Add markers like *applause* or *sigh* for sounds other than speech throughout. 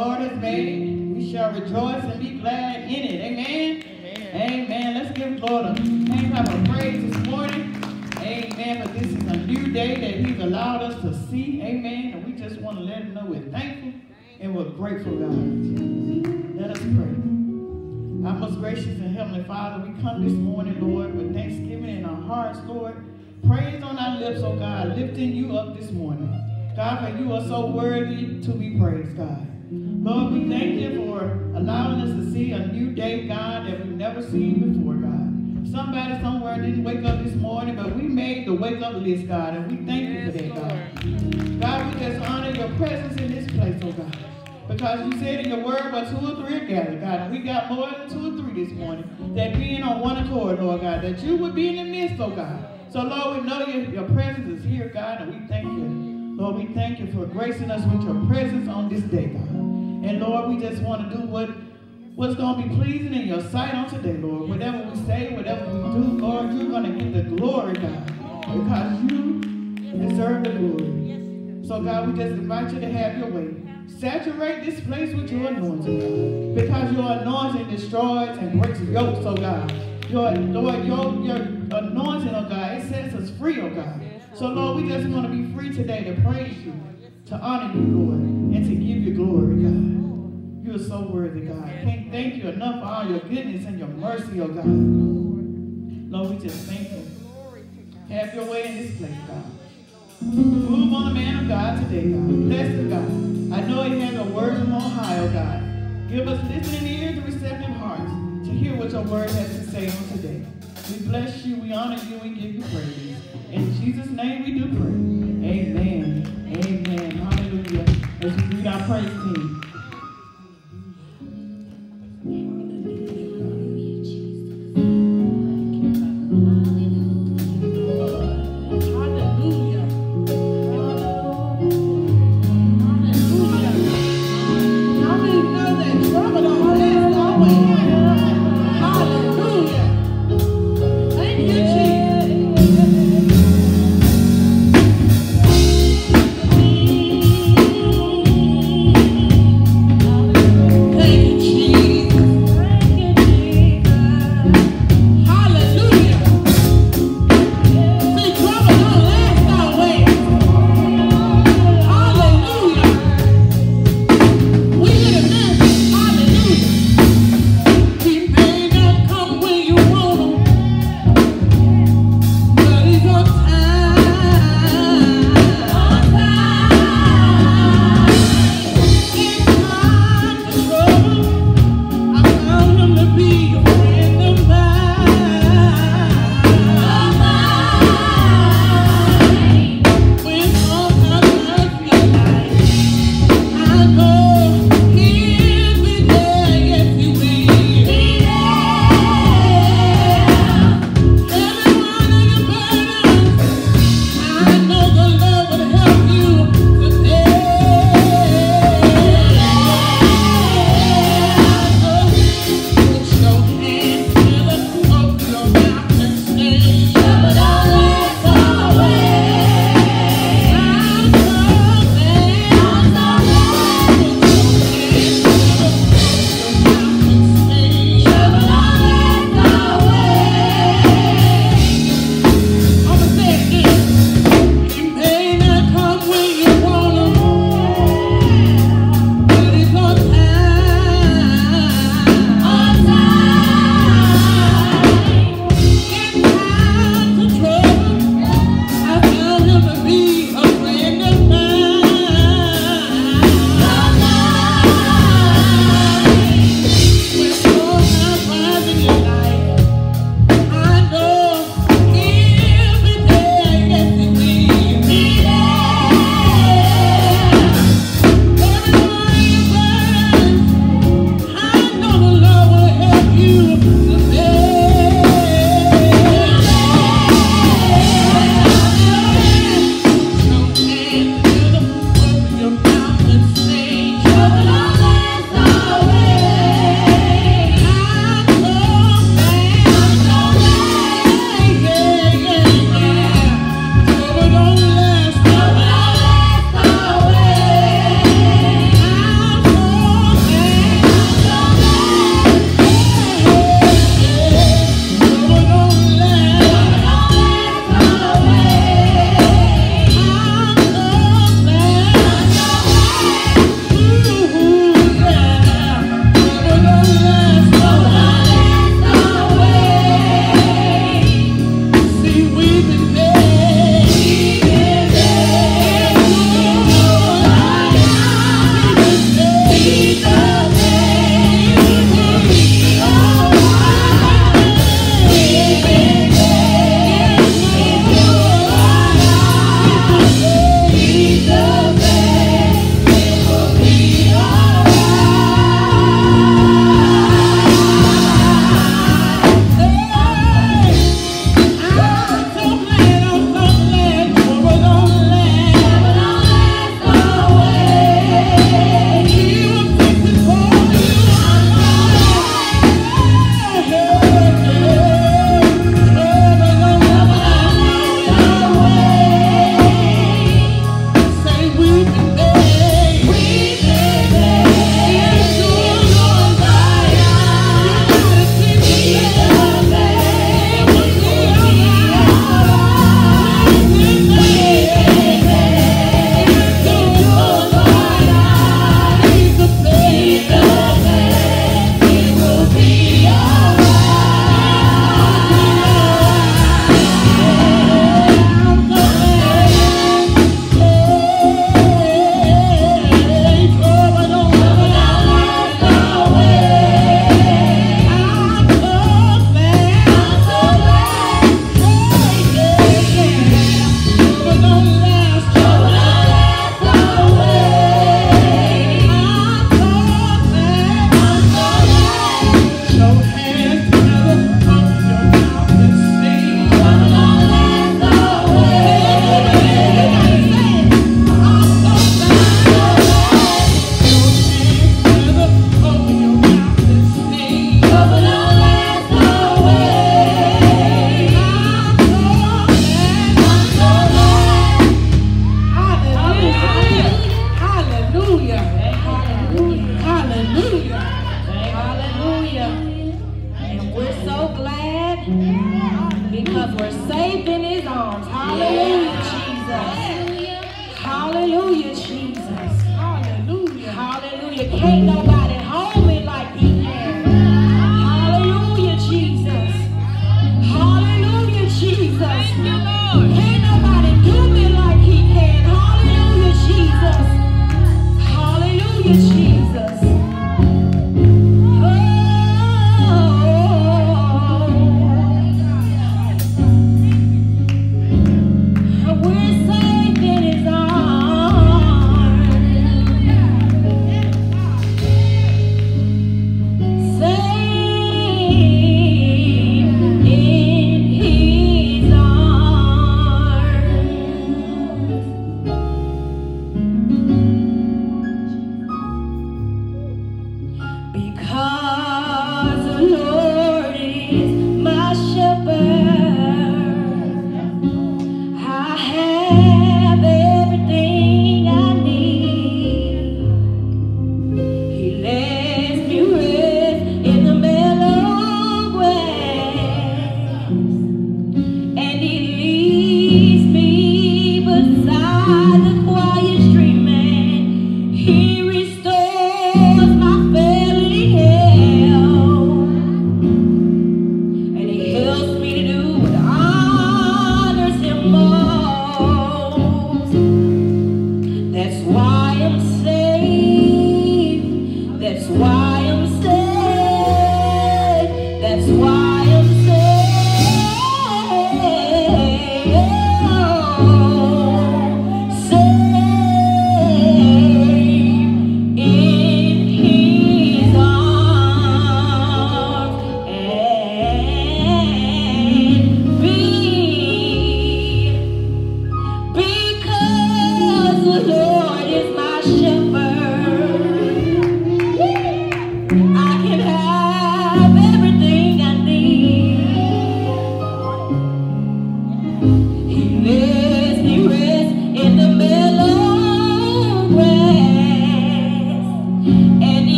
Lord has made. We shall rejoice and be glad in it. Amen. Amen. Amen. Let's give Lord a hand clap of praise this morning. Amen. But this is a new day that He's allowed us to see. Amen. And we just want to let Him know we're thankful and we're grateful, God. Let us pray. Our most gracious and heavenly Father, we come this morning, Lord, with thanksgiving in our hearts, Lord. Praise on our lips, oh God, lifting you up this morning. God, for you are so worthy to be praised, God. Lord, we thank you for allowing us to see a new day, God, that we've never seen before, God. Somebody somewhere didn't wake up this morning, but we made the wake up list, God, and we thank you for that, God. God, we just honor your presence in this place, oh God. Because you said in your word, but two or three are gathered, God. And we got more than two or three this morning. That being on one accord, Lord God, that you would be in the midst, oh God. So, Lord, we know your, your presence is here, God, and we thank you. Lord, we thank you for gracing us with your presence on this day, God. And Lord, we just want to do what what's going to be pleasing in your sight on today, Lord. Whatever we say, whatever we do, Lord, you're going to get the glory, God, because you deserve the glory. So, God, we just invite you to have your way. Saturate this place with your anointing, God. Because your anointing destroys and breaks yokes, oh God. Your, Lord, your, your anointing, oh God, it sets us free, oh God. So, Lord, we just want to be free today to praise you, to honor you, Lord, and to give you glory, God. You are so worthy, God. Can't thank you enough for all your goodness and your mercy, oh God. Lord, we just thank you. Have your way in this place, God. Move on the man of God today, God. Bless the God. I know he has a word from on high, oh God. Give us listening ears and receptive hearts to hear what your word has to say on today. We bless you, we honor you, we give you praise. In Jesus' name we do pray. Amen. Amen. Hallelujah. As we read our praise team.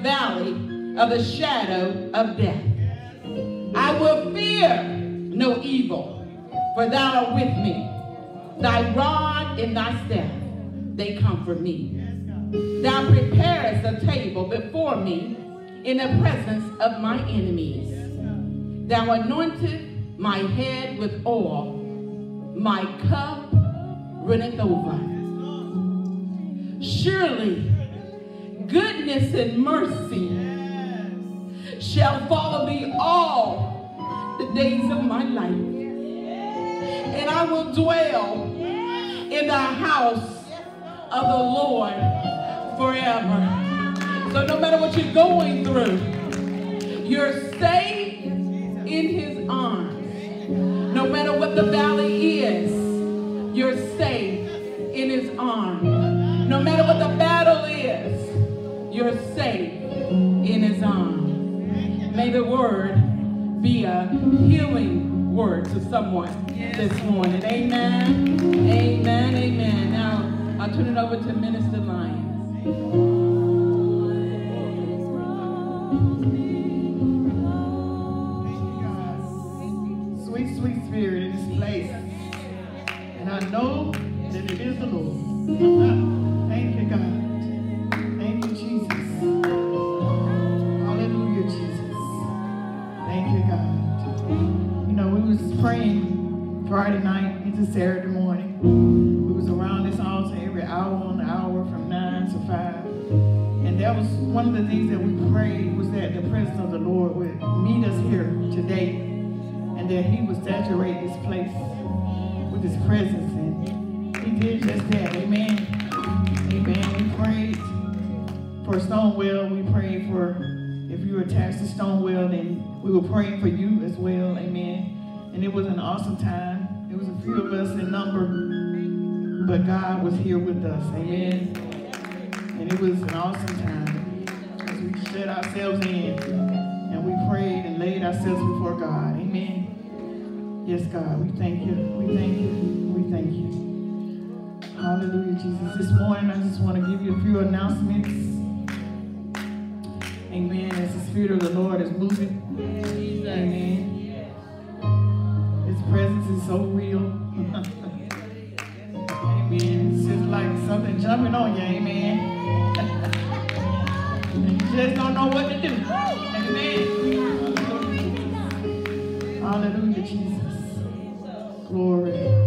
Valley of the shadow of death, I will fear no evil, for thou art with me. Thy rod and thy staff, they comfort me. Thou preparest a table before me in the presence of my enemies. Thou anointest my head with oil, my cup runneth over. Surely goodness and mercy shall follow me all the days of my life. And I will dwell in the house of the Lord forever. So no matter what you're going through, you're safe in his arms. No matter what the valley is, you're safe in his arms. No matter what the is, you're safe in his arms. May the word be a healing word to someone this morning. Amen. Amen. Amen. Now I'll turn it over to Minister Lyons. Praying for you as well. Amen. And it was an awesome time. It was a few of us in number, but God was here with us. Amen. And it was an awesome time as we shut ourselves in and we prayed and laid ourselves before God. Amen. Yes, God, we thank you. We thank you. We thank you. Hallelujah, Jesus. This morning, I just want to give you a few announcements. Amen. As the Spirit of the Lord is moving. Amen. His presence is so real. Amen. It's just like something jumping on you. Amen. you just don't know what to do. Amen. Hallelujah, Jesus. Glory.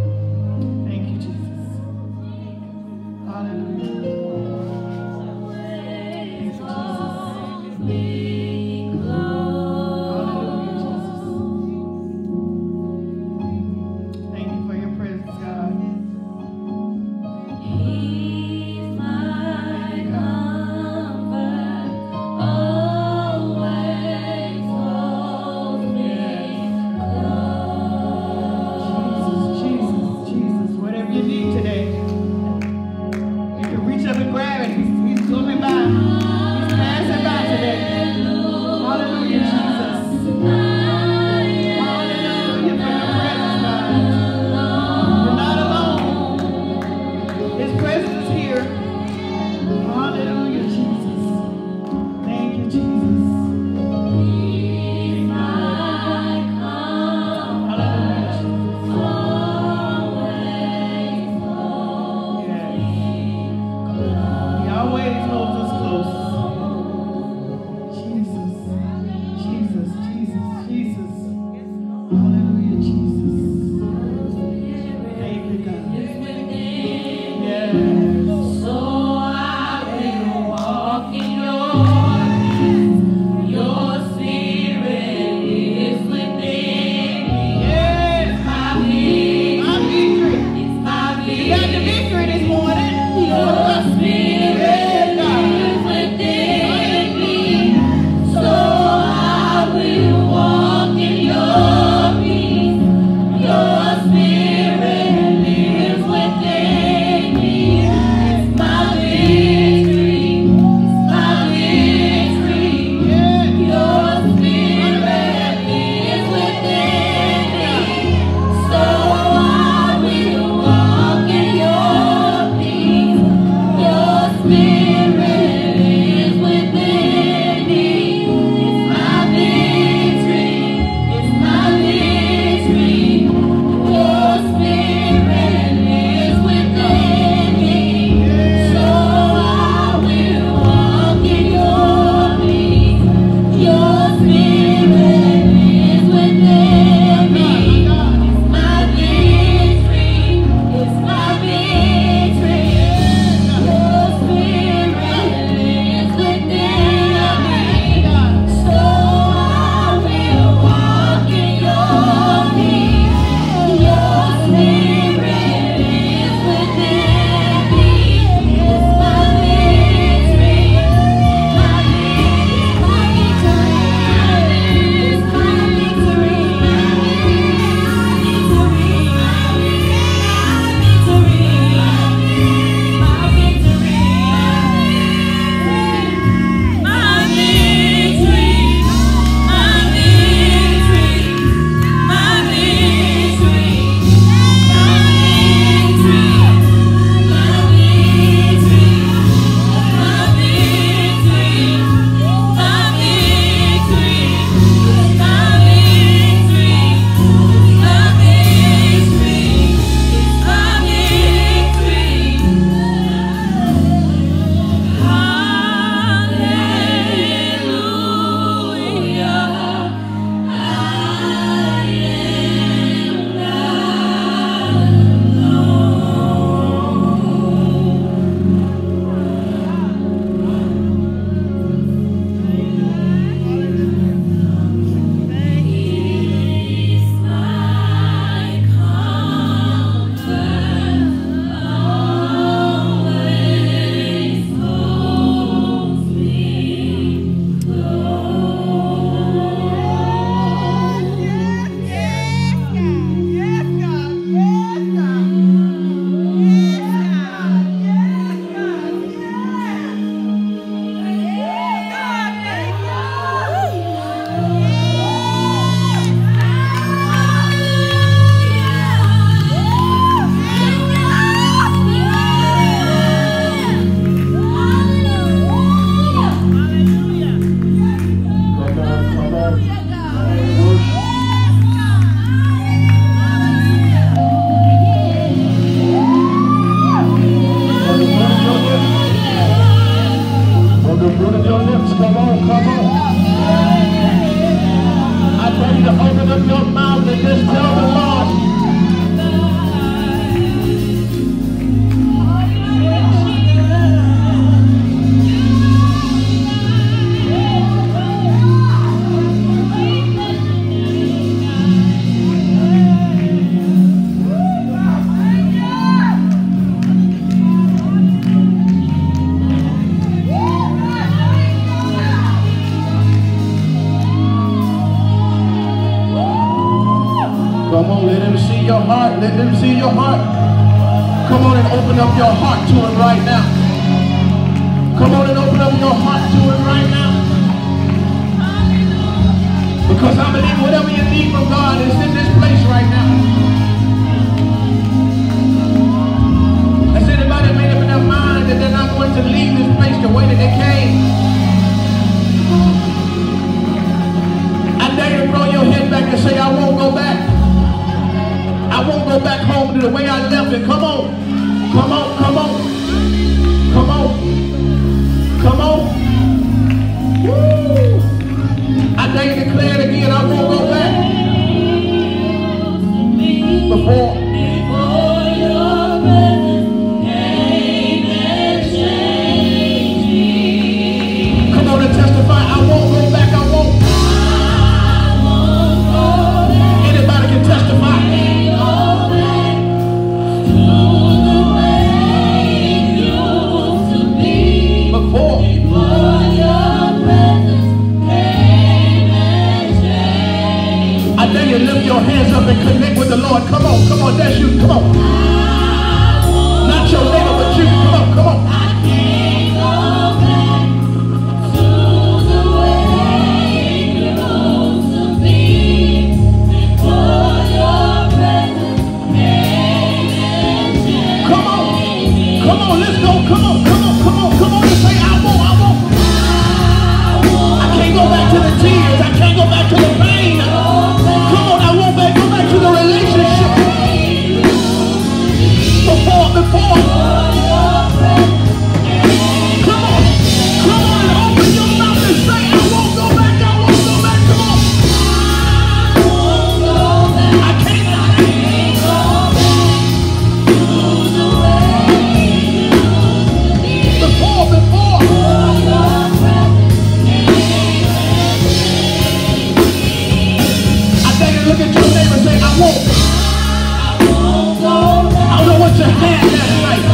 What you had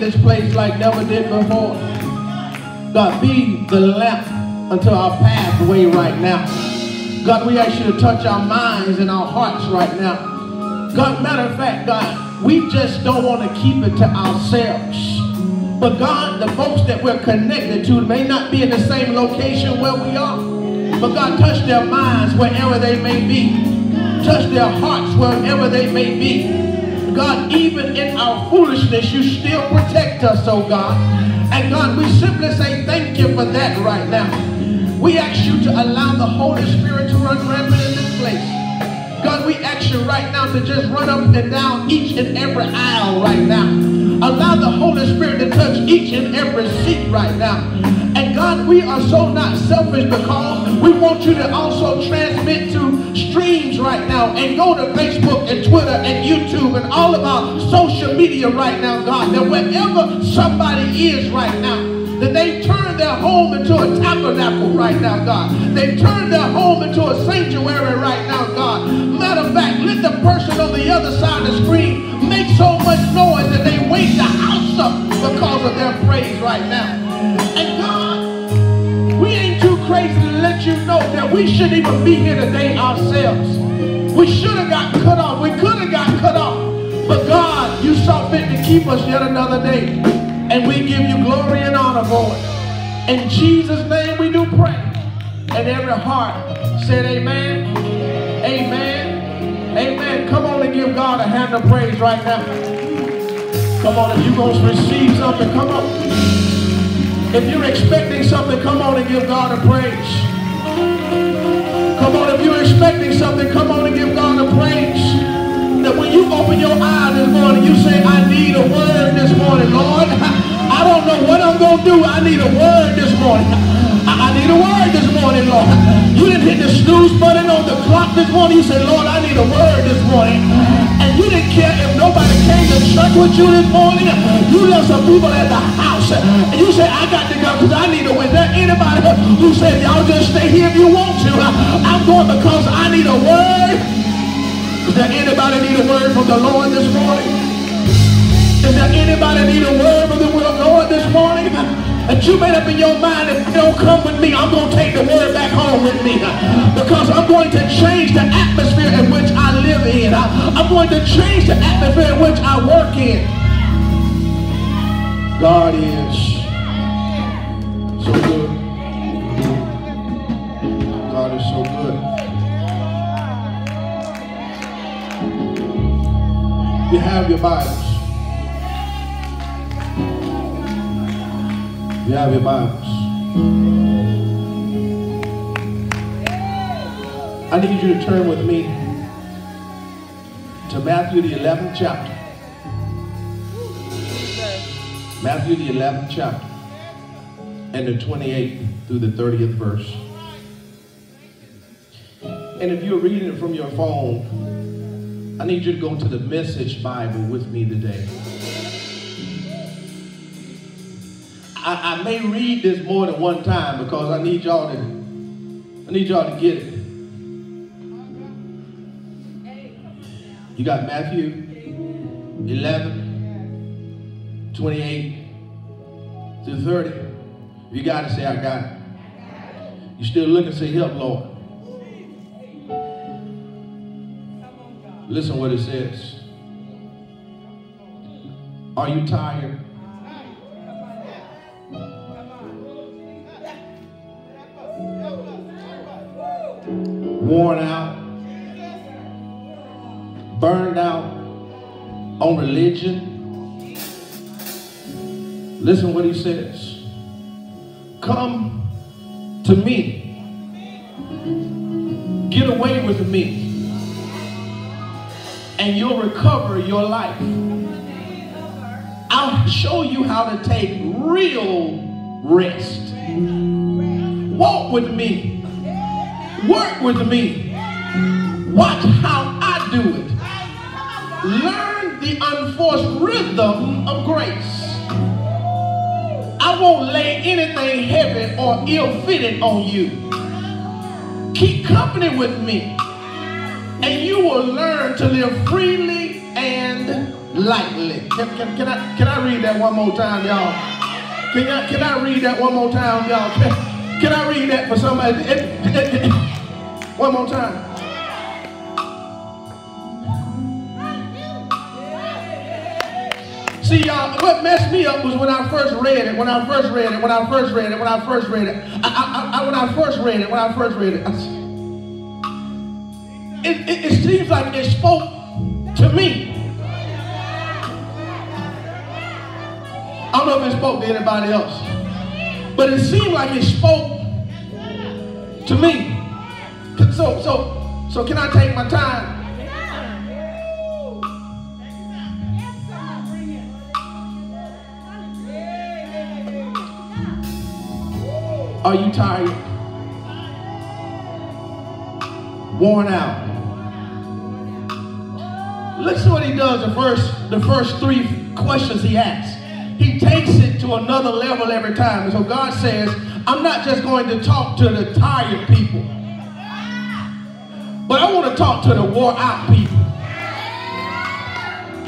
this place like never did before. God, be the lamp unto our pathway right now. God, we ask you to touch our minds and our hearts right now. God, matter of fact, God, we just don't want to keep it to ourselves. But God, the folks that we're connected to may not be in the same location where we are. But God, touch their minds wherever they may be. Touch their hearts wherever they may be. God, even in our foolishness, you still protect us, oh God. And God, we simply say thank you for that right now. We ask you to allow the Holy Spirit to run rampant in this place. God, we ask you right now to just run up and down each and every aisle right now. Allow the Holy Spirit to touch each and every seat right now. And God, we are so not selfish because we want you to also right now and go to Facebook and Twitter and YouTube and all of our social media right now, God, that wherever somebody is right now, that they turned their home into a tabernacle right now, God. They turned their home into a sanctuary right now, God. Matter of fact, let the person on the other side of the screen make so much noise that they wake the house up because of their praise right now. And God, we ain't too crazy to let you know that we shouldn't even be here today ourselves. We should have got cut off. We could have got cut off. But God, you saw fit to keep us yet another day. And we give you glory and honor it. In Jesus' name we do pray. And every heart said amen, amen, amen. Come on and give God a hand of praise right now. Come on, if you're going to receive something, come on. If you're expecting something, come on and give God a praise. Expecting something, come on and give God a praise that when you open your eyes this morning, you say, I need a word this morning, Lord. *laughs* I don't know what I'm going to do. I need a word this morning. I need a word this morning, Lord. You didn't hit the snooze button on the clock this morning. You said, Lord, I need a word this morning. And you didn't care if nobody came to church with you this morning. You left some people at the house. And mm, you said, I got to go because I need a word. There anybody who said, y'all just stay here if you want to. Uh, I'm going because I need a word. Is there anybody need a word from the Lord this morning? Is there anybody need a word from the Lord this morning? Uh, and you made up in your mind, if you don't come with me, I'm going to take the word back home with me. Uh, because I'm going to change the atmosphere in which I live in. I'm going to change the atmosphere in which I work in. God is so good. God is so good. you have your Bibles. You have your Bibles. I need you to turn with me to Matthew the 11th chapter. Matthew the 11th chapter and the 28th through the 30th verse. And if you're reading it from your phone, I need you to go to the Message Bible with me today. I, I may read this more than one time because I need y'all to I need y'all to get it. You got Matthew 11, 28 to 30. You got to say, I got it. You still looking, say, help, Lord. Listen what it says. Are you tired? Worn out? Burned out on religion? Listen what he says. Come to me. Get away with me and you'll recover your life. I'll show you how to take real rest. Walk with me. Work with me. Watch how I do it. Learn the unforced rhythm of grace. I won't lay anything heavy or ill-fitted on you. Keep company with me and you will learn to live freely and lightly. Can, can, can, I, can I read that one more time, y'all? Can, I, can I read that one more time, y'all? Can, can I read that for somebody? One more time. See, y'all, what messed me up was when I first read it, when I first read it, when I first read it, when I first read it. I, I, I, when I first read it, when I first read it, it, it, it seems like it spoke to me. I don't know if it spoke to anybody else, but it seemed like it spoke to me. So, so, so can I take my time? Are you tired? Worn out? Listen what he does the first, the first three questions he asks. He takes it to another level every time. And so God says, I'm not just going to talk to the tired people, but I want to talk to the wore out people.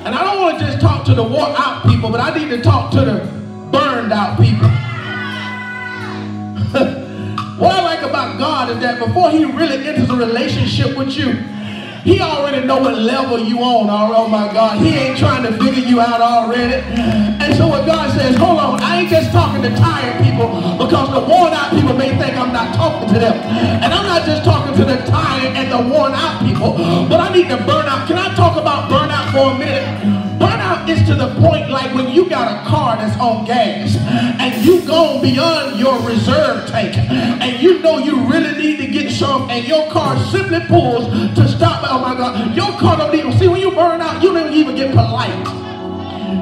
And I don't want to just talk to the wore out people, but I need to talk to the burned out people. What I like about God is that before he really enters a relationship with you, he already know what level you on. Oh my God. He ain't trying to figure you out already. And so what God says, hold on, I ain't just talking to tired people because the worn out people may think I'm not talking to them. And I'm not just talking to the tired and the worn out people, but I need to burn out. Can I talk about burnout for a minute? Burnout is to the point like when you got a car that's on gas and you gone beyond your reserve tank and you know you really need to get some and your car simply pulls to stop. Oh my God, your car don't even, see when you burn out, you don't even get polite.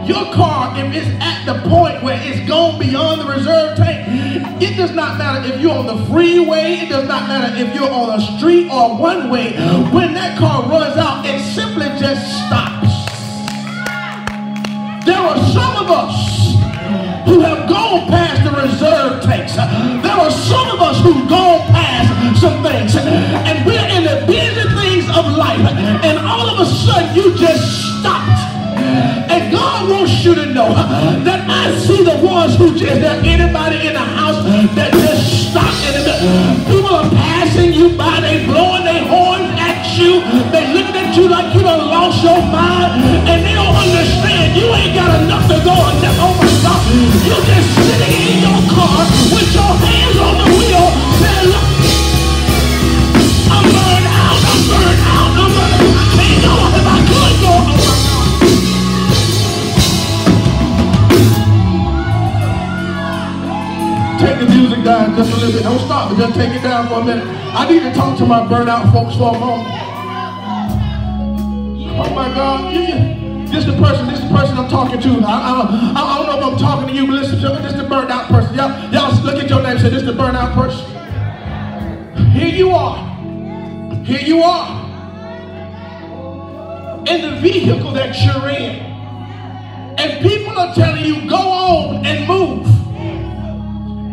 Your car, if it's at the point where it's gone beyond the reserve tank, it does not matter if you're on the freeway, it does not matter if you're on a street or one way. When that car runs out, it simply just stops. There are some of us who have gone past the reserve tanks. There are some of us who've gone past some things. And we're in the busy things of life. And all of a sudden you just stopped. And God wants you to know that I see the ones who just, is there anybody in the house that just stopped? People are passing you by, they blowing their horns at you, they looking at you like you done lost your mind, and they don't understand ain't got enough to go and oh my God, you just sitting in your car with your hands on the wheel saying, look, I'm burned out, I'm burned out, I'm burned out, I can't go if I could go. Take the music down just a little bit. Don't stop, but just take it down for a minute. I need to talk to my burnout folks for a moment. Oh my God. This the person, this the person I'm talking to. I, I, I, don't know if I'm talking to you, but listen to me. This the burned out person. Y'all, y'all look at your name and say, this the burnout person. Here you are. Here you are. In the vehicle that you're in. And people are telling you, go on and move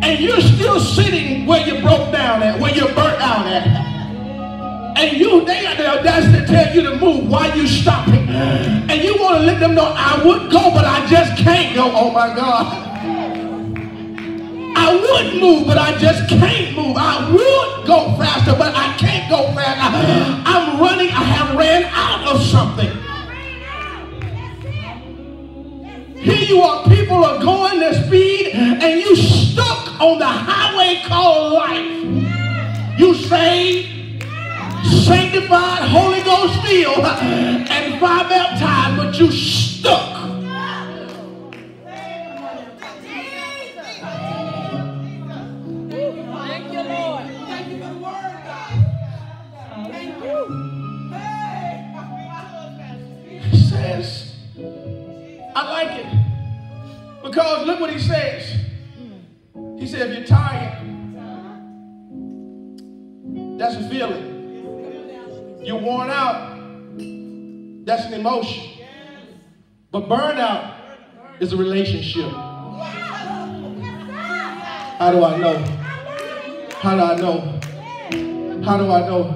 and you're still sitting where you broke down at, where you're burnt out at. And you, they got the audacity to tell you to move. Why you stopping? And you want to let them know, I would go, but I just can't go. Oh my God. I would move, but I just can't move. I would go faster, but I can't go faster. I'm running, I have ran out of something. Here you are, people are going their speed, and you stuck on the highway called life. You saved, sanctified, Holy Ghost filled, and fire baptized, but you stuck. Says, I like it. Because look what he says. He said, if you're tired, that's a feeling. You're worn out, that's an emotion. But burnout is a relationship. How do I know? How do I know? How do I know?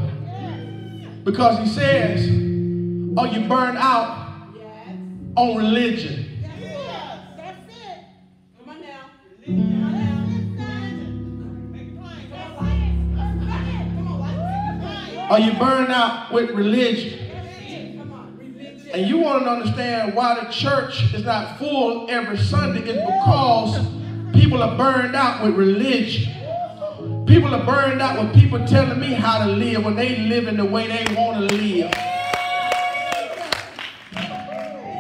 Because he says, are you burned out on religion? Are you burned out with religion? And you want to understand why the church is not full every Sunday is because people are burned out with religion. People are burned out with people telling me how to live when they live in the way they want to live.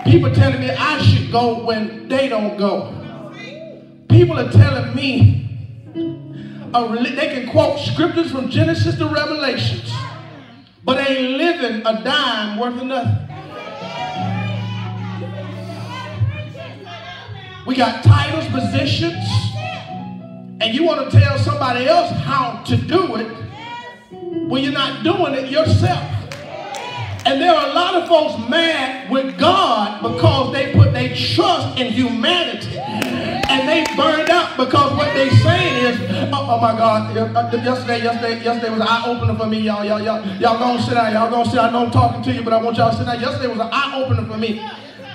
People telling me I should go when they don't go. People are telling me they can quote scriptures from Genesis to Revelations, but ain't living a dime worth of nothing. We got titles, positions, and you want to tell somebody else how to do it when you're not doing it yourself. And there are a lot of folks mad with God because they put their trust in humanity. And they burned out because what they saying is, oh, oh my God, yesterday, yesterday, yesterday was an eye-opener for me, y'all, y'all, y'all, y'all gonna sit down, y'all gonna sit down, I know I'm talking to you, but I want y'all to sit down. Yesterday was an eye-opener for me.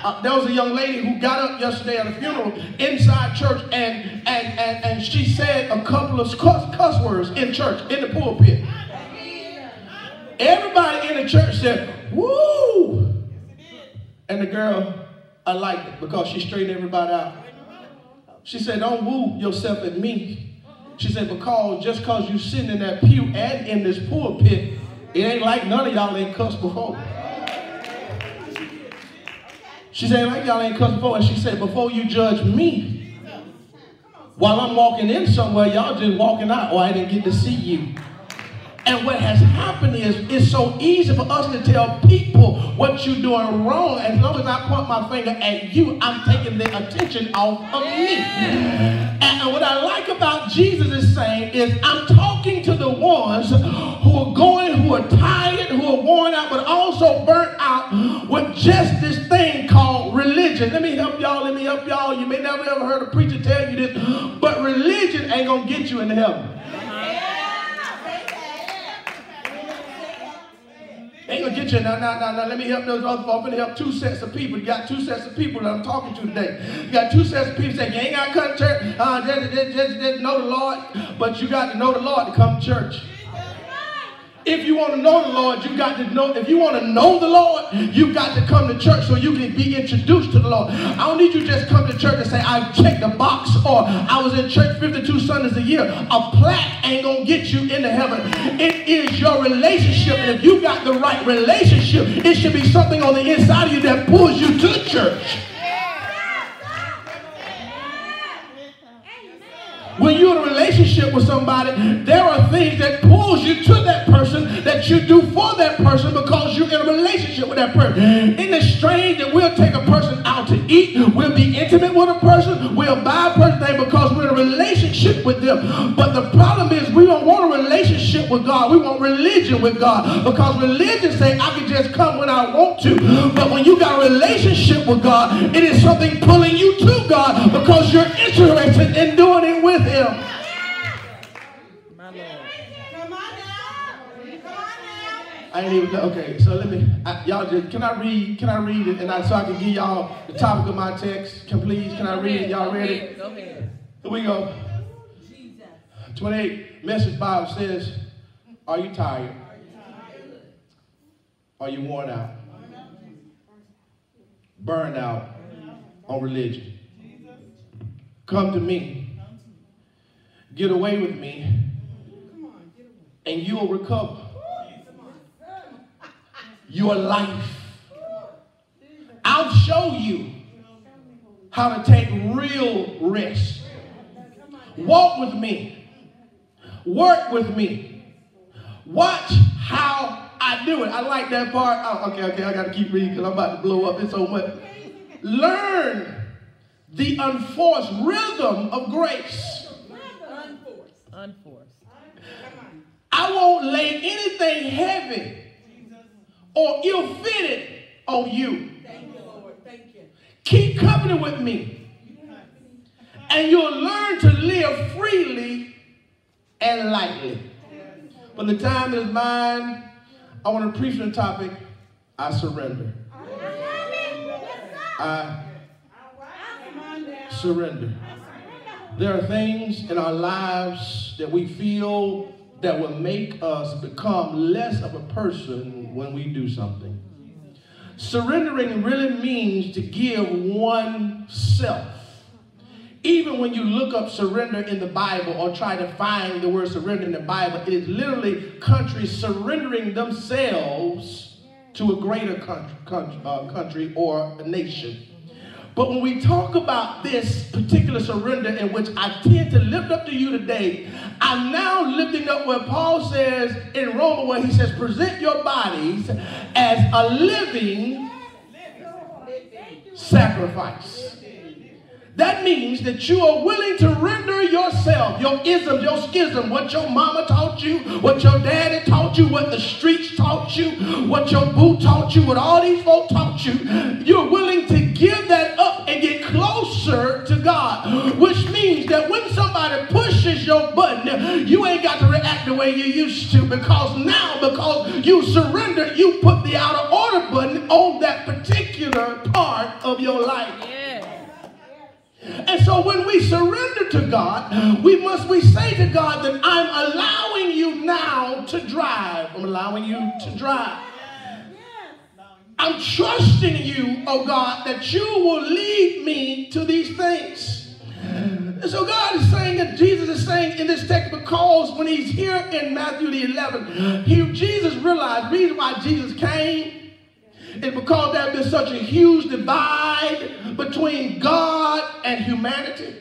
Uh, there was a young lady who got up yesterday at a funeral inside church and and and, and she said a couple of cuss, cuss words in church in the pulpit. Everybody in the church said, "Woo!" And the girl, I liked it because she straightened everybody out. She said, "Don't woo yourself at me." She said, "Because just because you sitting in that pew and in this pulpit, it ain't like none of y'all ain't cussed before." She said, like y'all ain't cussed before. And she said, before you judge me, while I'm walking in somewhere, y'all just walking out, or I didn't get to see you. And what has happened is it's so easy for us to tell people what you're doing wrong. As long as I point my finger at you, I'm taking the attention off of me. And what I like about Jesus is saying is I'm talking to the ones who are going, who are tired, who are worn out, but also burnt out with just this thing called religion. Let me help y'all. Let me help y'all. You may never ever heard a preacher tell you this, but religion ain't going to get you into heaven. Ain't gonna get you now, now, now, now. Let me help those other folks. I'm gonna help two sets of people. You got two sets of people that I'm talking to today. You got two sets of people saying you ain't got to come to church, uh, just, just, just, just know the Lord, but you got to know the Lord to come to church. If you want to know the Lord, you got to know. If you want to know the Lord, you got to come to church so you can be introduced to the Lord. I don't need you just come to church and say, I checked the box or I was in church 52 Sundays a year. A plaque ain't going to get you into heaven. It is your relationship. And if you got the right relationship, it should be something on the inside of you that pulls you to church. When you're in a relationship with somebody, there are things that pulls you to that person that you do for that person because you're in a relationship with that person. Isn't it strange that we'll take a person out to eat, we'll be intimate with a person, we'll buy a person thing because we're in a relationship with them. But the problem is we don't want a relationship with God. We want religion with God because religion say I can just come when I want to. But when you got a relationship with God, it is something pulling you to God because you're interested in doing it with him. I ain't even okay. So let me, y'all just can I read? Can I read it? And I, so I can give y'all the topic of my text. Can please? Can I read it? Y'all ready? Go ahead. Here we go. 28 Message Bible says, "Are you tired? Are you worn out? Burned out on religion? Come to me." Get away with me, and you'll recover your life. I'll show you how to take real rest. Walk with me. Work with me. Watch how I do it. I like that part. Oh, okay, okay, I got to keep reading because I'm about to blow up. It's so much. Learn the unforced rhythm of grace. Unforced. I won't lay anything heavy or ill-fitted on you. Thank you, Lord. Thank you. Keep company with me. And you'll learn to live freely and lightly. When the time is mine, I want to preach on the topic, I surrender. I surrender. There are things in our lives that we feel that will make us become less of a person when we do something. surrendering really means to give oneself. Even when you look up surrender in the Bible or try to find the word surrender in the Bible, it is literally countries surrendering themselves to a greater country, country, uh, country or a nation. But when we talk about this particular surrender, in which I tend to lift up to you today, I'm now lifting up what Paul says in Romans, where he says, present your bodies as a living sacrifice. That means that you are willing to render yourself, your ism, your schism, what your mama taught you, what your daddy taught you, what the streets taught you, what your boo taught you, what all these folk taught you. You're willing to give that up and get closer to God, which means that when somebody pushes your button, you ain't got to react the way you used to because now, because you surrendered, you put the out of order button on that particular part of your life. And so when we surrender to God, we must we say to God that I'm allowing you now to drive. I'm allowing you to drive. I'm trusting you, oh God, that you will lead me to these things. And so God is saying that Jesus is saying in this text because when he's here in Matthew the 11, he, Jesus realized reason why Jesus came is because there has been such a huge divide between God and humanity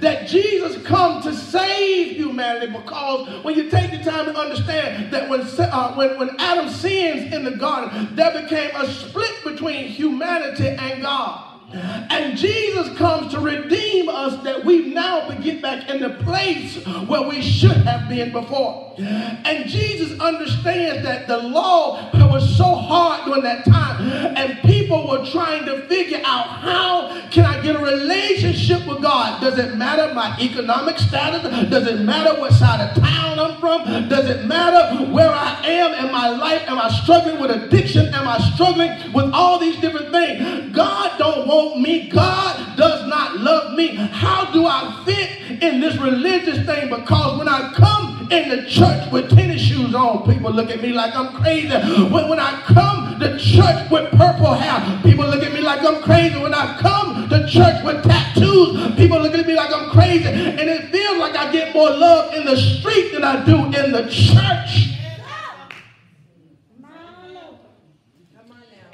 that Jesus come to save humanity because when you take the time to understand that when, uh, when, when Adam sins in the garden, there became a split between humanity and God. And Jesus comes to redeem us that we now get back in the place where we should have been before. And Jesus understands that the law was so hard during that time, and people were trying to figure out how can I get a relationship with God? Does it matter my economic status? Does it matter what side of town I'm from? Does it matter where I am in my life? Am I struggling with addiction? Am I struggling with all these different things? God don't want me. God does not love me. How do I fit in this religious thing? Because when I come in the church with tennis shoes on, people look at me like I'm crazy. When, when I come to church with purple hair, people look at me like I'm crazy. When I come to church with tattoos, people look at me like I'm crazy. And it feels like I get more love in the street than I do in the church.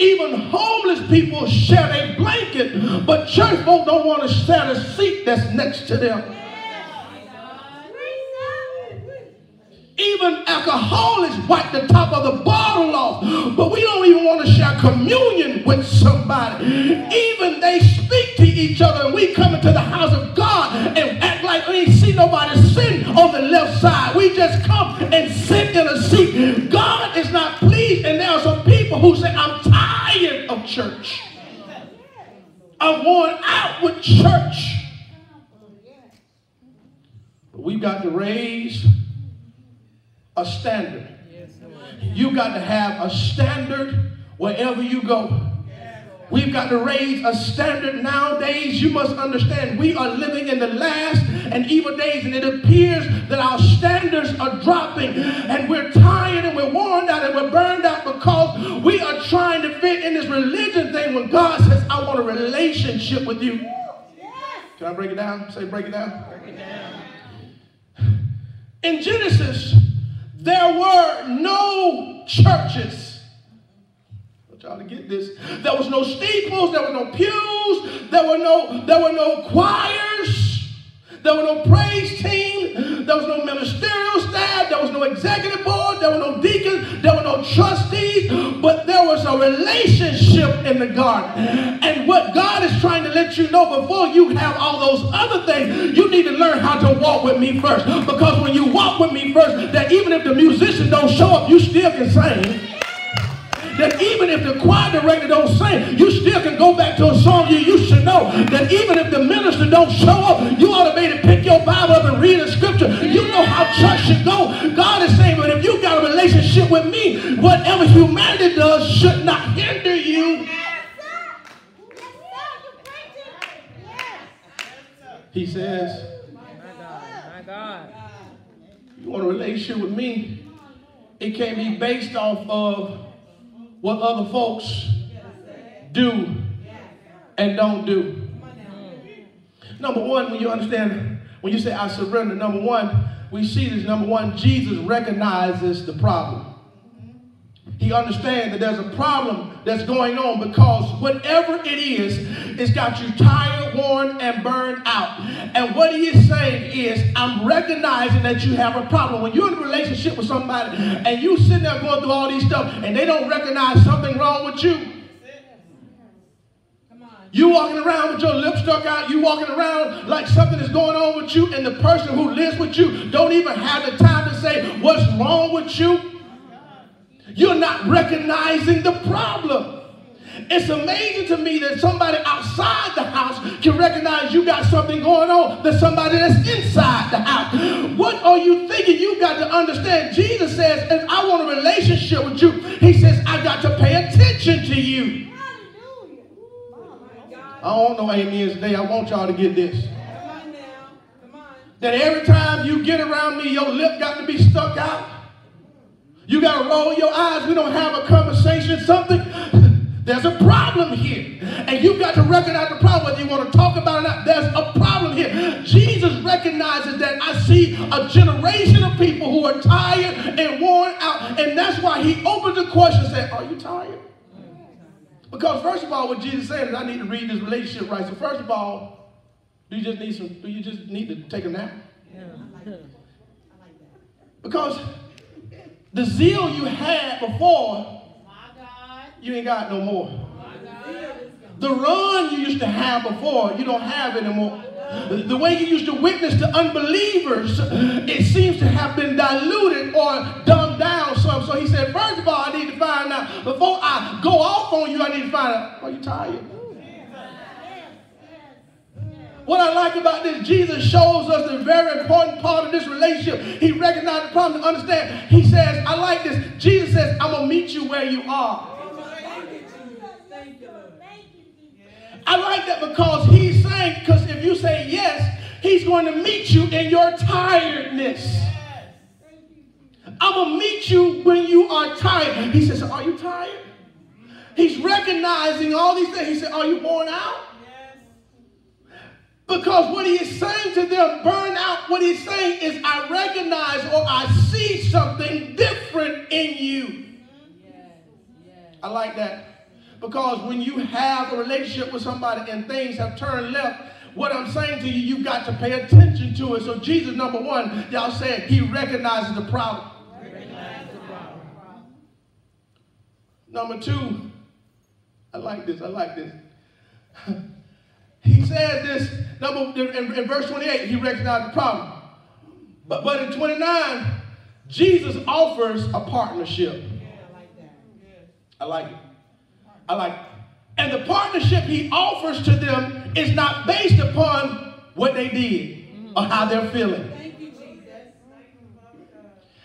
Even homeless people share a blanket, but church folk don't want to share the seat that's next to them. Even alcoholics wipe the top of the bottle off, but we don't even want to share communion with somebody. Even they speak to each other, and we come into the house of God and act like we ain't see nobody sitting on the left side. We just come and sit in a seat. God is not pleased, and there are some people who say, I'm tired of church. I'm worn out with church. But we've got to raise a standard. You've got to have a standard wherever you go. We've got to raise a standard nowadays. You must understand we are living in the last and evil days, and it appears that our standards are dropping, and we're tired and we're worn out and we're burned out because we are trying to fit in this religion thing when God says, I want a relationship with you. Can I break it down? Say, break it down. Break it down. In Genesis, there were no churches. I want y'all to get this. There was no steeples, there were no pews, there were no, there were no choirs, there were no praise team, there was no ministerial staff, there was no executive board, there were no deacons, there were no trustees, but there was a relationship in the garden. And what God is trying to let you know before you have all those other things, you need to learn how to walk with me first. Because when you walk with me first, that even if the musician don't show up, you still can sing that even if the choir director don't sing, you still can go back to a song you used to know. That even if the minister don't show up, you ought to be able to pick your Bible up and read a scripture. You know how church should go. God is saying, but if you got a relationship with me, whatever humanity does should not hinder you. He says, you want a relationship with me, it can't be based off of what other folks do and don't do. Number one, when you understand, when you say I surrender, number one, we see this. Number one, Jesus recognizes the problem. He understands that there's a problem that's going on because whatever it is, it's got you tired, worn, and burned out. And what he is saying is, I'm recognizing that you have a problem. When you're in a relationship with somebody and you sitting there going through all these stuff and they don't recognize something wrong with you, you walking around with your lips stuck out. You walking around like something is going on with you, and the person who lives with you don't even have the time to say what's wrong with you. You're not recognizing the problem. It's amazing to me that somebody outside the house can recognize you got something going on than somebody that's inside the house. What are you thinking? You got to understand. Jesus says, if I want a relationship with you, he says, I got to pay attention to you. I don't know amens today. I want y'all to get this. That every time you get around me, your lip got to be stuck out. You got to roll your eyes. We don't have a conversation, something. There's a problem here. And you've got to recognize the problem, whether you want to talk about it or not. There's a problem here. Jesus recognizes that I see a generation of people who are tired and worn out. And that's why he opened the question and said, Are you tired? Because first of all, what Jesus said is I need to read this relationship right. So first of all, do you just need some, do you just need to take a nap? Yeah. Because the zeal you had before, you ain't got no more. The run you used to have before, you don't have anymore. The way you used to witness to unbelievers, it seems to have been diluted or dumbed down some. So he said, first of all, I need to find out, before I go off on you, I need to find out, are you tired? What I like about this, Jesus shows us the very important part of this relationship. He recognized the problem to understand. He says, I like this. Jesus says, I'm going to meet you where you are. I like that because he's saying, because if you say yes, he's going to meet you in your tiredness. I'm going to meet you when you are tired. He says, Are you tired? He's recognizing all these things. He said, Are you worn out? Because what he is saying to them, burn out, what he's saying is, I recognize or I see something different in you. I like that. Because when you have a relationship with somebody and things have turned left, what I'm saying to you, you've got to pay attention to it. So Jesus, number one, y'all said he recognizes the problem. Number two, I like this, I like this. *laughs* he says this, number in, in verse 28, he recognized the problem. But, but in 29, Jesus offers a partnership. I like it. I like it. I like, and the partnership he offers to them is not based upon what they did or how they're feeling.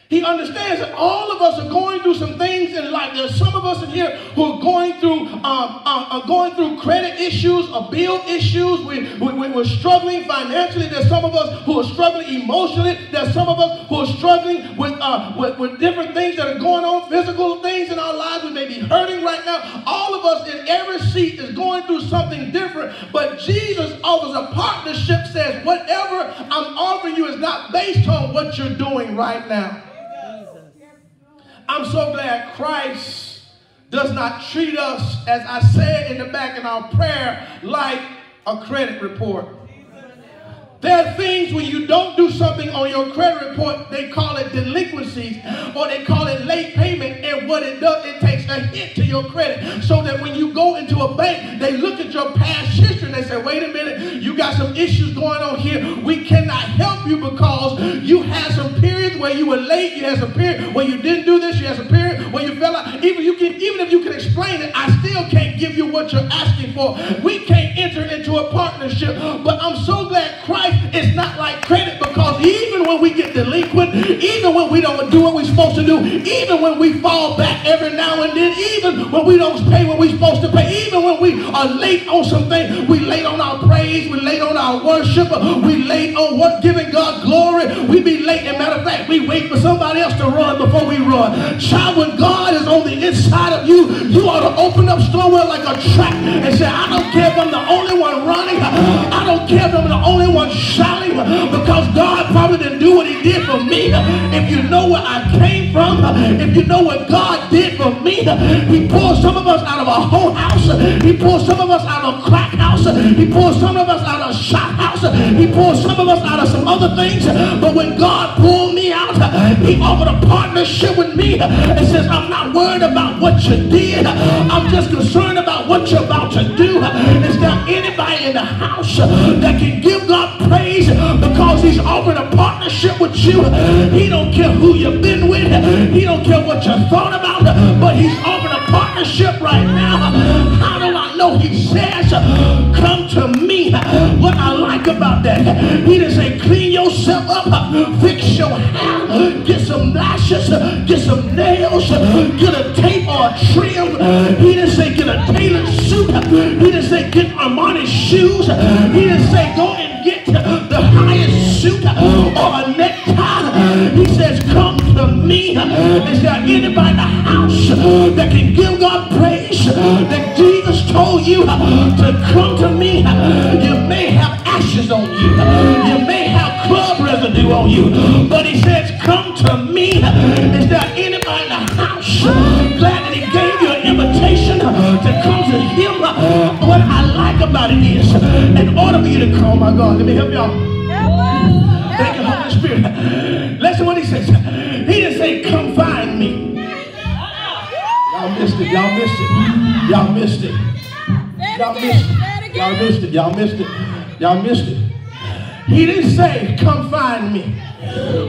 He understands that all of us are going through some things in life. There's some of us in here who are going through um, uh, are going through credit issues or bill issues. We, we, we're struggling financially. There's some of us who are struggling emotionally. There's some of us who are struggling with, uh, with, with different things that are going on, physical things in our lives. We may be hurting right now. All of us in every seat is going through something different. But Jesus offers a partnership, says, whatever I'm offering you is not based on what you're doing right now. I'm so glad Christ does not treat us, as I said in the back in our prayer, like a credit report. There are things when you don't do something on your credit report, they call it delinquencies or they call it late payment. And what it does, it takes a hit to your credit so that when you go into a bank, they look at your past history and they say, wait a minute, you got some issues going on here. We cannot help you because you had some periods where you were late. You had some period where you didn't do this. You had some period where you fell out. Even, you can, even if you can explain it, I still can't give you what you're asking for. We can't enter into a partnership. But I'm so glad Christ it's not like credit because even when we get delinquent, even when we don't do what we're supposed to do, even when we fall back every now and then, even when we don't pay what we're supposed to pay, even when we are late on something, we late on our praise, we late on our worship, we late on what giving God glory, we be late. And matter of fact, we wait for somebody else to run before we run. Child, when God is on the inside of you, you ought to open up somewhere like a track and say, I don't care if I'm the only one running. I don't care if I'm the only one shouting because God probably didn't do what he did for me. If you know where I came from, if you know what God did for me, he pulled some of us out of a whole house. He pulled some of us out of a crack house. He pulled some of us out of a shop house. He pulled some of us out of some other things. But when God pulled me out, he offered a partnership with me and says, I'm not worried about what you did. I'm just concerned about what you're about to do. Is there anybody in the house that can give he's offering a partnership with you? He don't care who you've been with. He don't care what you thought about, but he's offering a partnership right now. How do I know he says, come to me? What I like about that, he didn't say clean yourself up, fix your hair, get some lashes, get some nails, get a tape or a trim. He didn't say get a tailored suit. He didn't say get Armani shoes. He didn't say go and the highest suit uh, or a necktie. He says come to me. Uh, is there anybody in the house uh, that can give God praise that Jesus told you to come to me? You may have ashes on you. You may have club residue on you. But he says come to me. Is there anybody in the house glad that he gave you an invitation to come about it is, in order for you to come, oh my God, let me help y'all. Thank you, Holy Spirit. Listen what he says. He didn't say, come find me. Y'all missed it. Y'all missed it. Y'all missed it. Y'all missed it. Y'all missed it. Y'all missed it. Y'all missed it. He didn't say, come find me.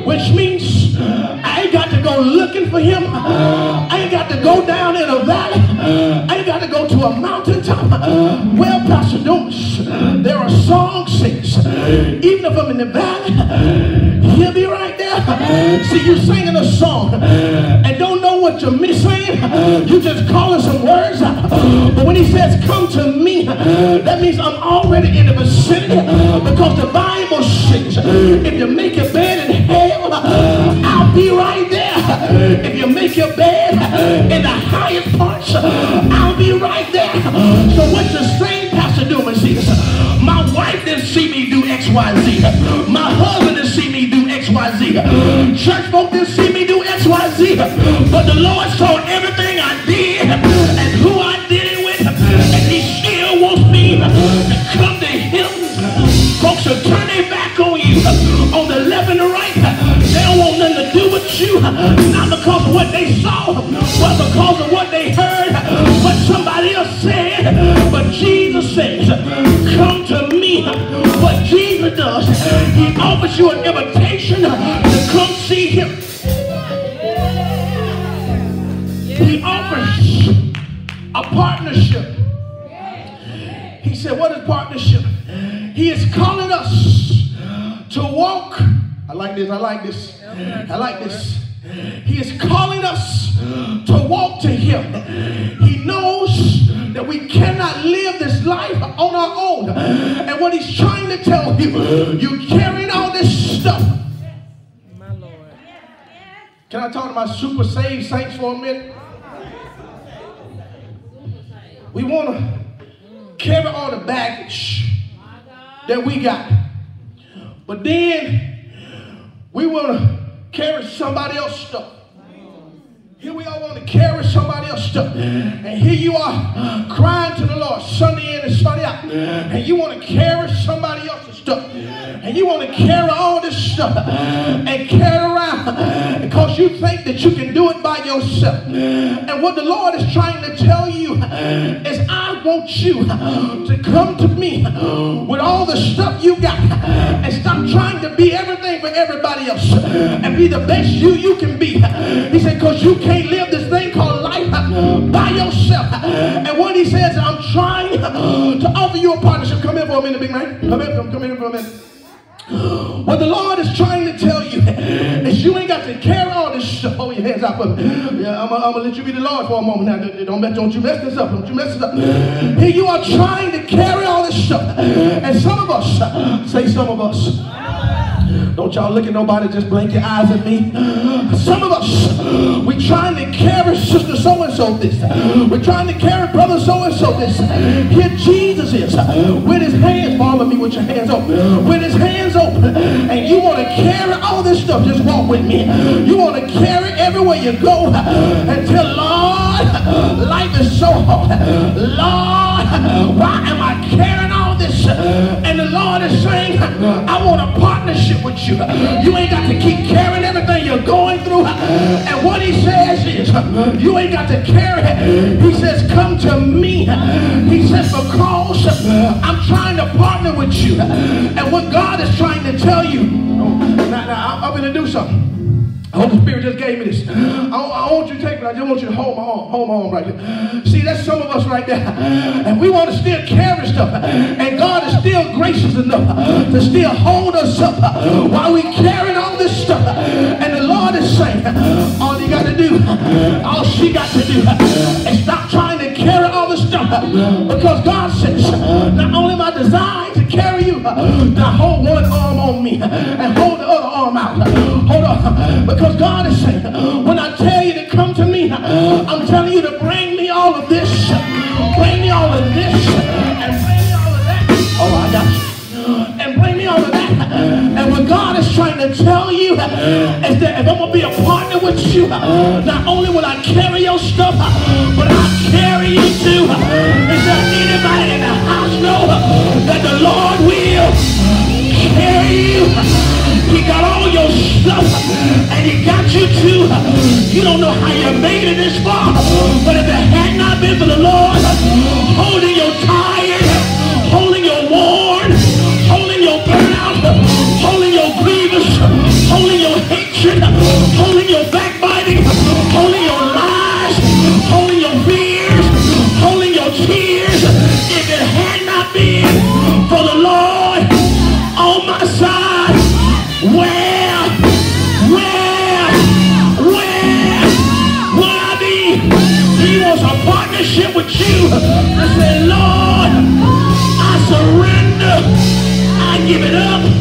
Which means I ain't got to go looking for him. I ain't got to go down in a valley. I ain't got to go to a mountaintop. Well, Pastor Dumas, there are song singers. Even if I'm in the valley, he'll be right there. See, you singing a song and don't know what you're missing. You just calling some words. But when he says, come to me, that means I'm already in the vicinity because the Bible says, if you make in hell, I'll be right there. If you make your bed in the highest parts, I'll be right there. So what you're saying, Pastor Dumas, is my wife didn't see me do X, Y, Z. My husband didn't see me do X, Y, Z. Church folk didn't see me do X, Y, Z. But the Lord saw everything I did Not because of what they saw, but because of what they heard, what somebody else said. But Jesus says, come to me. What Jesus does, he offers you an invitation to come see him. He offers a partnership. He said, what is partnership? He is calling us to walk. I like this, I like this. I like this. He is calling us to walk to him. He knows that we cannot live this life on our own. And what he's trying to tell you, you carrying all this stuff. My Lord. Can I talk to my super saved saints for a minute? We want to carry all the baggage that we got. But then we want to carry somebody else's stuff. Here we all want to carry somebody else's stuff. And here you are crying to the Lord Sunday in and Sunday out. And you want to carry somebody stuff. And you want to carry all this stuff uh, and carry around uh, because you think that you can do it by yourself. And what the Lord is trying to tell you uh, is I want you to come to me with all the stuff you got and stop trying to be everything for everybody else and be the best you you can be. He said, because you can't live this thing called by yourself. And what he says, I'm trying to offer you a partnership. Come here for a minute, big man. Come here, come, here for a minute. What the Lord is trying to tell you is you ain't got to carry all this stuff. Hold your hands out for me. Yeah, I'm gonna let you be the Lord for a moment now. Don't, don't, don't you mess this up. Don't you mess this up. Here you are trying to carry all this stuff. And some of us, say some of us, don't y'all look at nobody, just blink your eyes at me. *gasps* Some of us, we trying to carry sister so-and-so this. We're trying to carry brother so-and-so this. Here Jesus is with his hands, follow me with your hands open. With his hands open. And you want to carry all this stuff, just walk with me. You want to carry everywhere you go tell Lord, life is so hard. Lord, why am I carrying this? And the Lord is saying, I want a partnership with you. You ain't got to keep carrying everything you're going through. And what he says is, you ain't got to carry it. He says, come to me. He says, because I'm trying to partner with you. And what God is trying to tell you, now, now I'm going to do something. Holy Spirit just gave me this. I, I want you to take it. I just want you to hold my arm. Hold my arm right there. See, that's some of us right there. And we want to still carry stuff. And God is still gracious enough to still hold us up while we carrying all this stuff. And the Lord is saying, all you got to do, all she got to do is stop trying to carry all this stuff. Because God says, not only my desire to carry you, now hold one arm on me and hold the other arm out. Hold on. Because because God is saying, when I tell you to come to me, I'm telling you to bring me all of this, bring me all of this, and bring me all of that. Oh, I got you. And bring me all of that. And what God is trying to tell you is that if I'm going to be a partner with you, not only will I carry your stuff, but I'll carry you too. Is there anybody in the house know that the Lord will carry you? He got all your stuff and he got you too. You don't know how you made it this far, but if it had not been for the Lord holding your tired, holding your worn, holding your burnout, holding your grievous, holding your hatred, I say, Lord, I surrender. I give it up.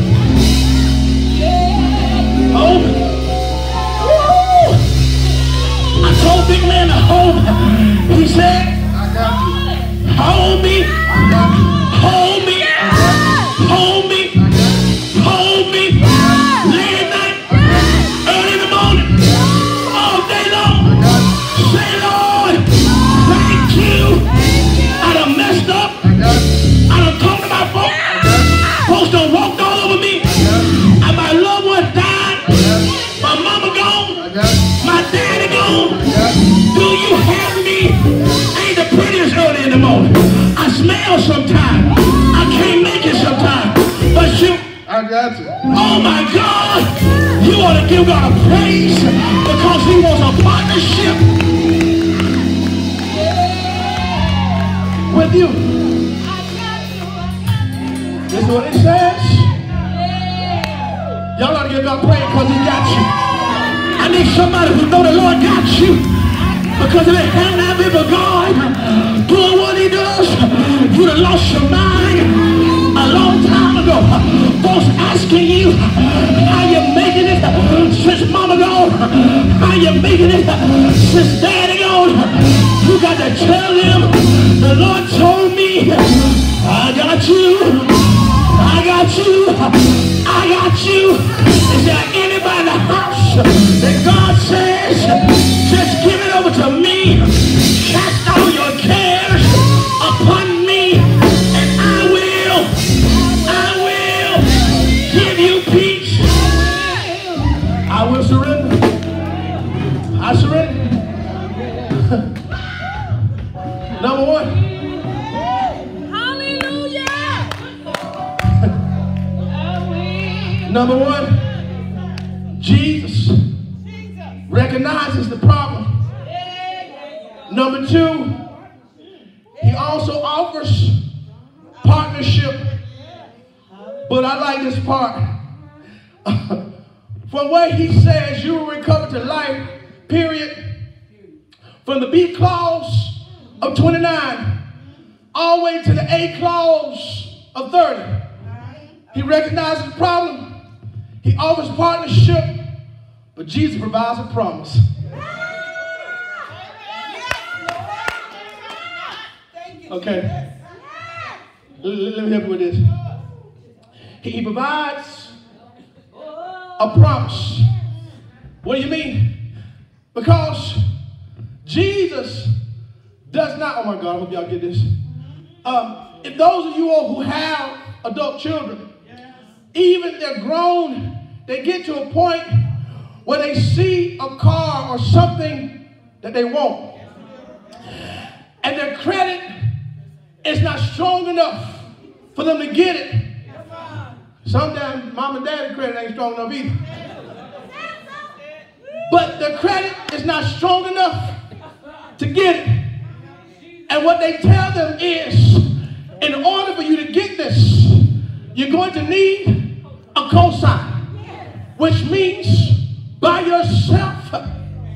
Which means by yourself,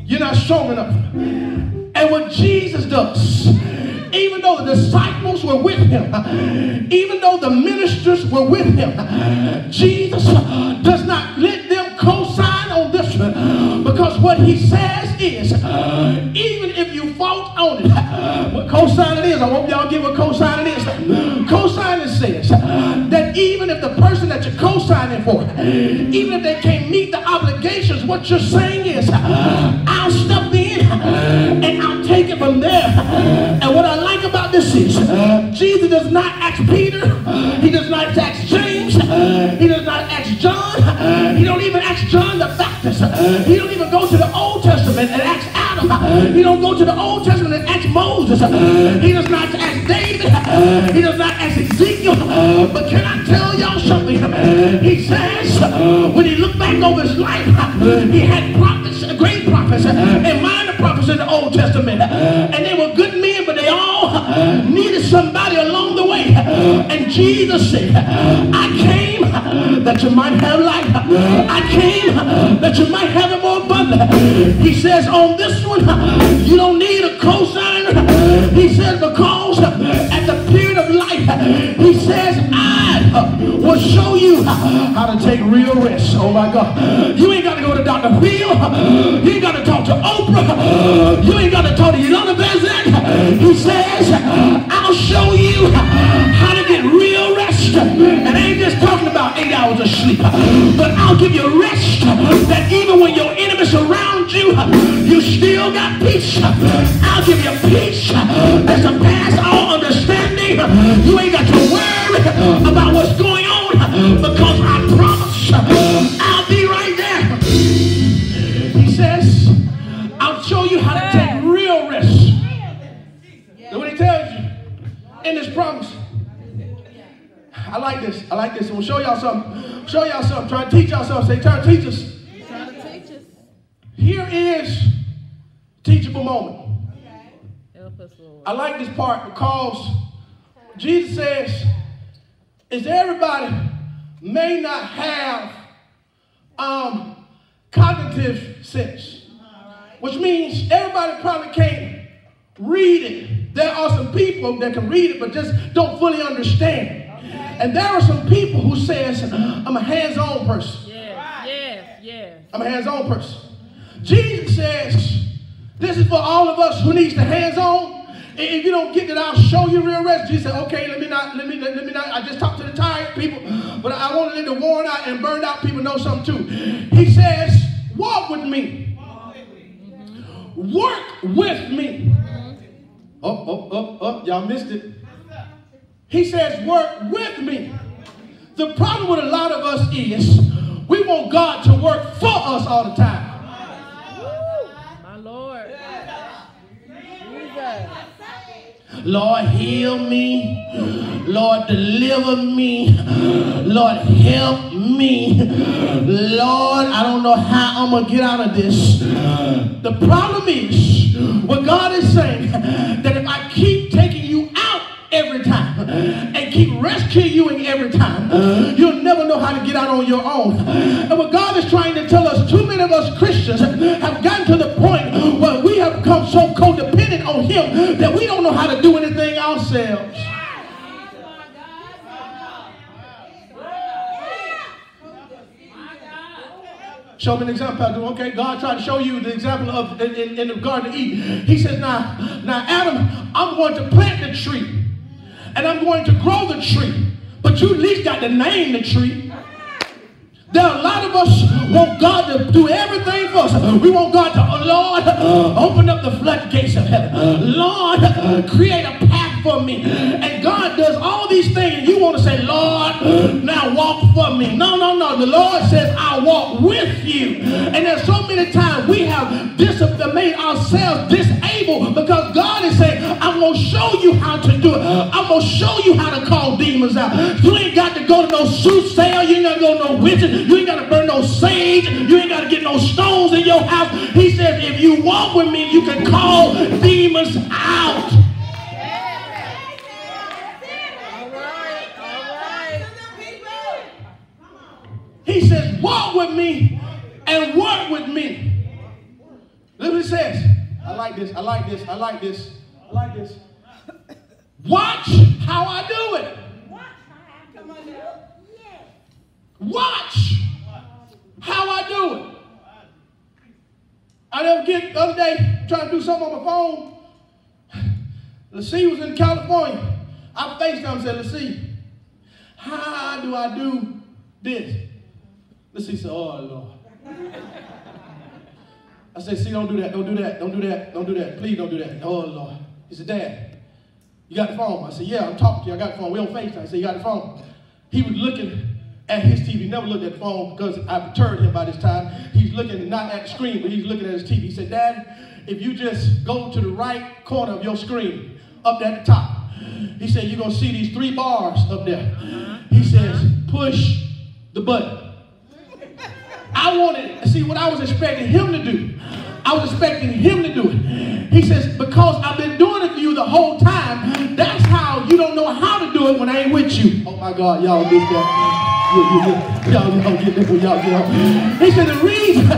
you're not strong enough. And what Jesus does, even though the disciples were with him, even though the ministers were with him, Jesus does not let because what he says is, even if you fault on it, what co-signing is, I hope y'all get what co-signing is. Co-signing says that even if the person that you're co-signing for, even if they can't meet the obligations, what you're saying is, I'll step in and I'll take it from there. And what I like about this is, Jesus does not ask Peter, he does not ask James, he does not ask John, he don't even ask John the Baptist, uh, he don't even go to the Old Testament and ask Adam, uh, he don't go to the Old Testament and ask Moses, uh, he does not ask David, he does not ask Ezekiel, but can I tell y'all something? He says, when he looked back over his life, he had prophets, great prophets, and minor prophets in the Old Testament, and they were good men, but they all needed somebody along And Jesus said, I came that you might have life. I came that you might have it more abundant. He says, on this one, you don't need a cosigner. He says, because will show you how to take real risks. Oh my God. You ain't got to go to Dr. Phil. You ain't got to talk to Oprah. You ain't got to talk to Iyanla Vanzant. He says, I'll show you how to get real rest. And I ain't just talking about eight hours of sleep, but I'll give you rest that even when your enemies surround you, you still got peace. I'll give you peace that surpasses all understanding. You ain't got to worry about what's going on because I promise I'll be right there. He says, I'll show you how to take real rest. That's what he tells you in this promise. I like this. I like this. I'm gonna show y'all something. Show y'all something. Try to teach y'all something. Say, try to teach us. Here is teachable moment. I like this part because Jesus says, is everybody may not have um, cognitive sense, which means everybody probably can't read it. There are some people that can read it but just don't fully understand. And there are some people who says, I'm a hands-on person. Yeah, yeah, yeah. I'm a hands-on person. Jesus says, this is for all of us who needs the hands-on. If you don't get it, I'll show you real rest. Jesus said, okay, let me not, let me, let, let me not, I just talked to the tired people, but I want to let the worn out and burned out people know something too. He says, walk with me. Work with me. Oh, oh, oh, oh, y'all missed it. He says, work with me. The problem with a lot of us is we want God to work for us all the time. My Lord. Jesus. Lord, heal me. Lord, deliver me. Lord, help me. Lord, I don't know how I'm going to get out of this. The problem is, what God is saying, that if I keep taking you out every time and keep rescuing you every time, you'll never know how to get out on your own. And what God is trying to tell us, too many of us Christians have gotten to the point become so codependent on Him that we don't know how to do anything ourselves. Show me an example, Pastor. Okay, God tried to show you the example of in, in, in the Garden of Eden. He says, now, now, Adam, I'm going to plant the tree, and I'm going to grow the tree. But you at least got to name the tree. There are a lot of us want God to do everything for us. We want God to, oh, Lord, open up the floodgates of heaven. Uh. Lord, create a path for me. And God does all these things, you want to say, Lord, now walk for me. No, no, no. The Lord says, I'll walk with you. And there's so many times we have dis- made ourselves disabled because God is saying, I'm going to show you how to do it. I'm going to show you how to call demons out. You ain't got to go to no soothsayer. You ain't got to go to no witches. You ain't got to burn no sage. You ain't got to get no stones in your house. He says, if you walk with me, you can call demons out. All right. All right. He says, walk with me and work with me. Look what says. I like this. I like this. I like this. I like this. Watch how I do it. Watch how I do it. I never get the other day trying to do something on my phone. LaCie was in California. I FaceTime and said, LaCie, how do I do this? Said, oh Lord. I said, see, don't do that, don't do that, don't do that, don't do that. Please don't do that. Oh Lord. He said, Dad, you got the phone? I said, yeah, I'm talking to you. I got the phone. We on FaceTime. I said, you got the phone? He was looking at his TV, never looked at the phone because I deterred him by this time. He's looking not at the screen, but he's looking at his TV. He said, Dad, if you just go to the right corner of your screen, up there at the top, he said, you're going to see these three bars up there. Uh-huh. He says, push the button. I wanted, to see what I was expecting him to do. I was expecting him to do it. He says, because I've been doing it for you the whole time, that's how you don't know how to do it when I ain't with you. Oh my God, y'all missed that. Y'all, y'all get one, y'all, y'all. He said, reason,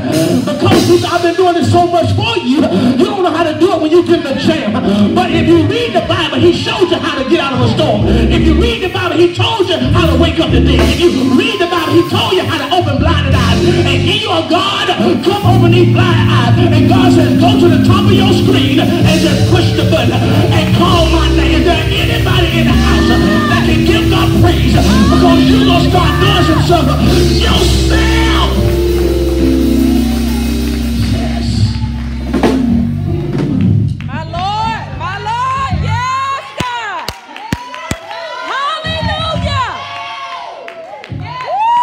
because I've been doing it so much for you, you don't know how to do it when you in the jam. But if you read the Bible, he showed you how to get out of a storm. If you read the Bible, he told you how to wake up the dead. If you read the Bible, he told you how to open blinded eyes. And he or God, come open these blind eyes. And God says, go to the top of your screen and just push the button and call my name. Is there anybody in the house uh, that can give God praise? Uh, because you're going to start doing some stuff uh, yourself. Yes. My Lord. My Lord. Yes, God. Hallelujah.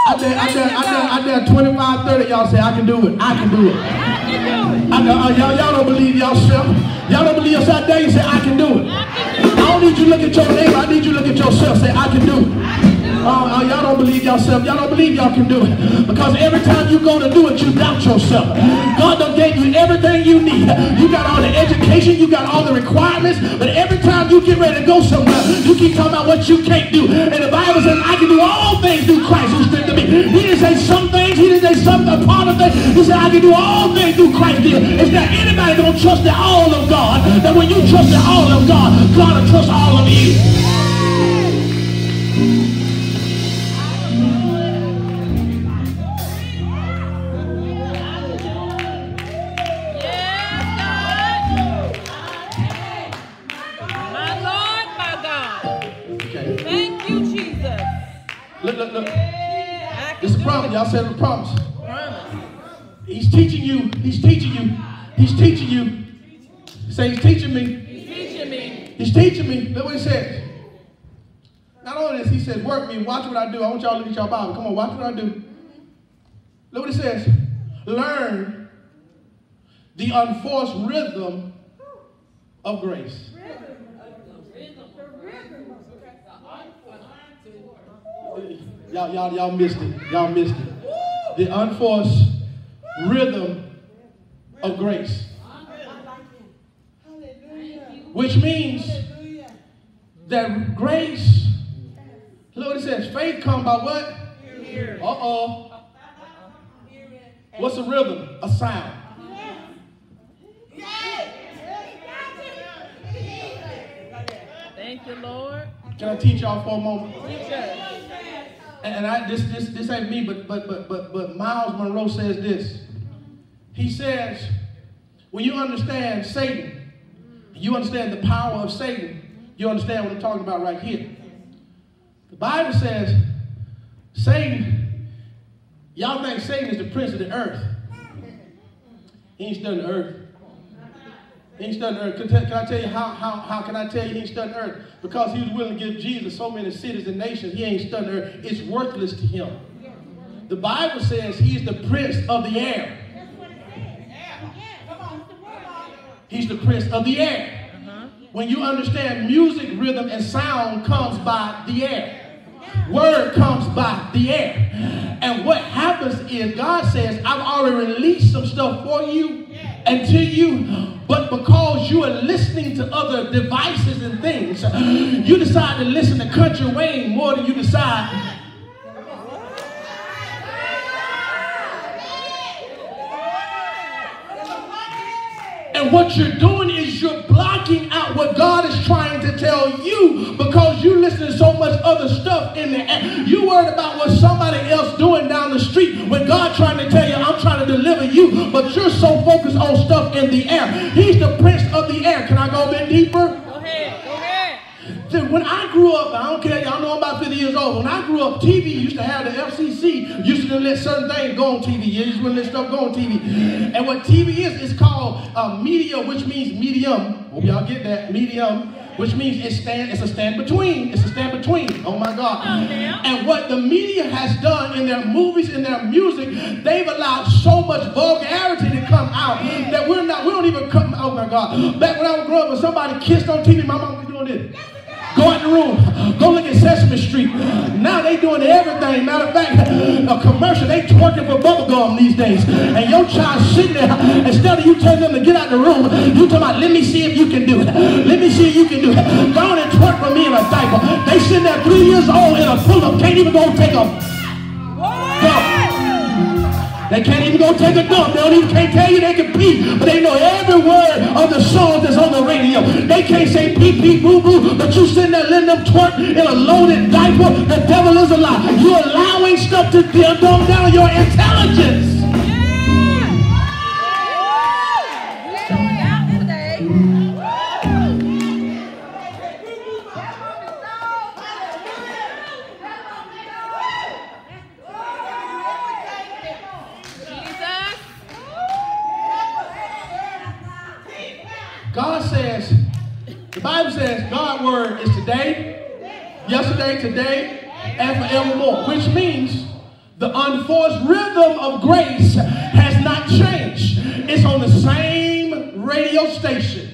I dare, I dare, I dare, I dare 25, 30 y'all say, I can do it. I can do it. I can do it. I, uh, y'all, y'all don't believe yourself. Y'all don't believe yourself. There you say, I can do it. I don't need you to look at your neighbor. I need you to look at yourself. Say, I can do it. Uh, y'all don't believe yourself. Y'all don't believe y'all can do it. Because every time you go to do it, you doubt yourself. God done gave you everything you need. You got all the education. You got all the requirements. But every time you get ready to go somewhere, you keep talking about what you can't do. And the Bible says, I can do all things through Christ who strengthens me. He didn't say some things. He didn't say some part of things. He said, I can do all things through Christ. Is there anybody to trust the all of God? That when you trust the all of God, God will trust all of you. Work me. Watch what I do. I want y'all to look at your Bible. Come on, watch what I do. Look what it says. Learn the unforced rhythm of grace. Y'all, y'all, y'all missed it. Y'all missed it. The unforced rhythm of grace. Which means that grace, look what it says, faith come by what? Uh-oh. What's a rhythm? A sound. Thank you, Lord. Can I teach y'all for a moment? Teach and I this this this ain't me, but but but but but Myles Munroe says this. He says, when you understand Satan, you understand the power of Satan, you understand what I'm talking about right here. The Bible says, Satan, y'all think Satan is the prince of the earth. He ain't studying the earth. He ain't studying earth. Can, can I tell you how, how, how can I tell you he ain't studying earth? Because he was willing to give Jesus so many cities and nations, he ain't studying earth. It's worthless to him. The Bible says he is the prince of the air. He's the prince of the air. Uh-huh. When you understand music, rhythm, and sound comes by the air. Word comes by the air. And what happens is God says, I've already released some stuff for you and to you, but because you are listening to other devices and things, you decide to listen to country Wayne more than you decide And what you're doing tell you because you listen to so much other stuff in the air. You worried about what somebody else doing down the street when God trying to tell you, I'm trying to deliver you, but you're so focused on stuff in the air. He's the prince of the air. Can I go a bit deeper? Go ahead. Go ahead. When I grew up, I don't care, y'all know I'm about 50 years old. When I grew up, TV used to have the FCC used to let certain things go on TV. You just wouldn't let stuff go on TV. And what TV is, is called uh, media, which means medium. Hope y'all get that, medium. Which means it's stand, it's a stand between. It's a stand between. Oh my God. And what the media has done in their movies, in their music, they've allowed so much vulgarity to come out that we're not, we don't even come, oh my God. Back when I was growing up, when somebody kissed on TV, my mom was doing this. Go in the room. Go look at Sesame Street. Now they doing everything. Matter of fact, a commercial, they twerking for bubblegum these days. And your child sitting there, instead of you telling them to get out the room, you talking about, let me see if you can do it. Let me see if you can do it. Go on and twerk for me in a diaper. They sitting there three years old in a pull-up, can't even go take a. They can't even go take a dump. They don't even can't tell you they can pee, but they know every word of the song that's on the radio. They can't say pee pee boo boo, but you sitting there letting them twerk in a loaded diaper. The devil is a lie. You're allowing stuff to dumb down your intelligence. Yesterday, today, and forevermore, which means the unforced rhythm of grace has not changed. It's on the same radio station.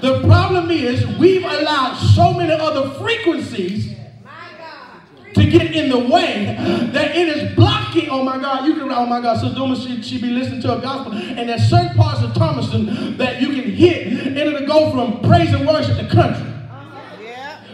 The problem is we've allowed so many other frequencies to get in the way that it is blocking. Oh my God, you can, oh my God, so Duma, she, she be listening to a gospel, and there's certain parts of Thomaston that you can hit, and it'll go from praise and worship to country.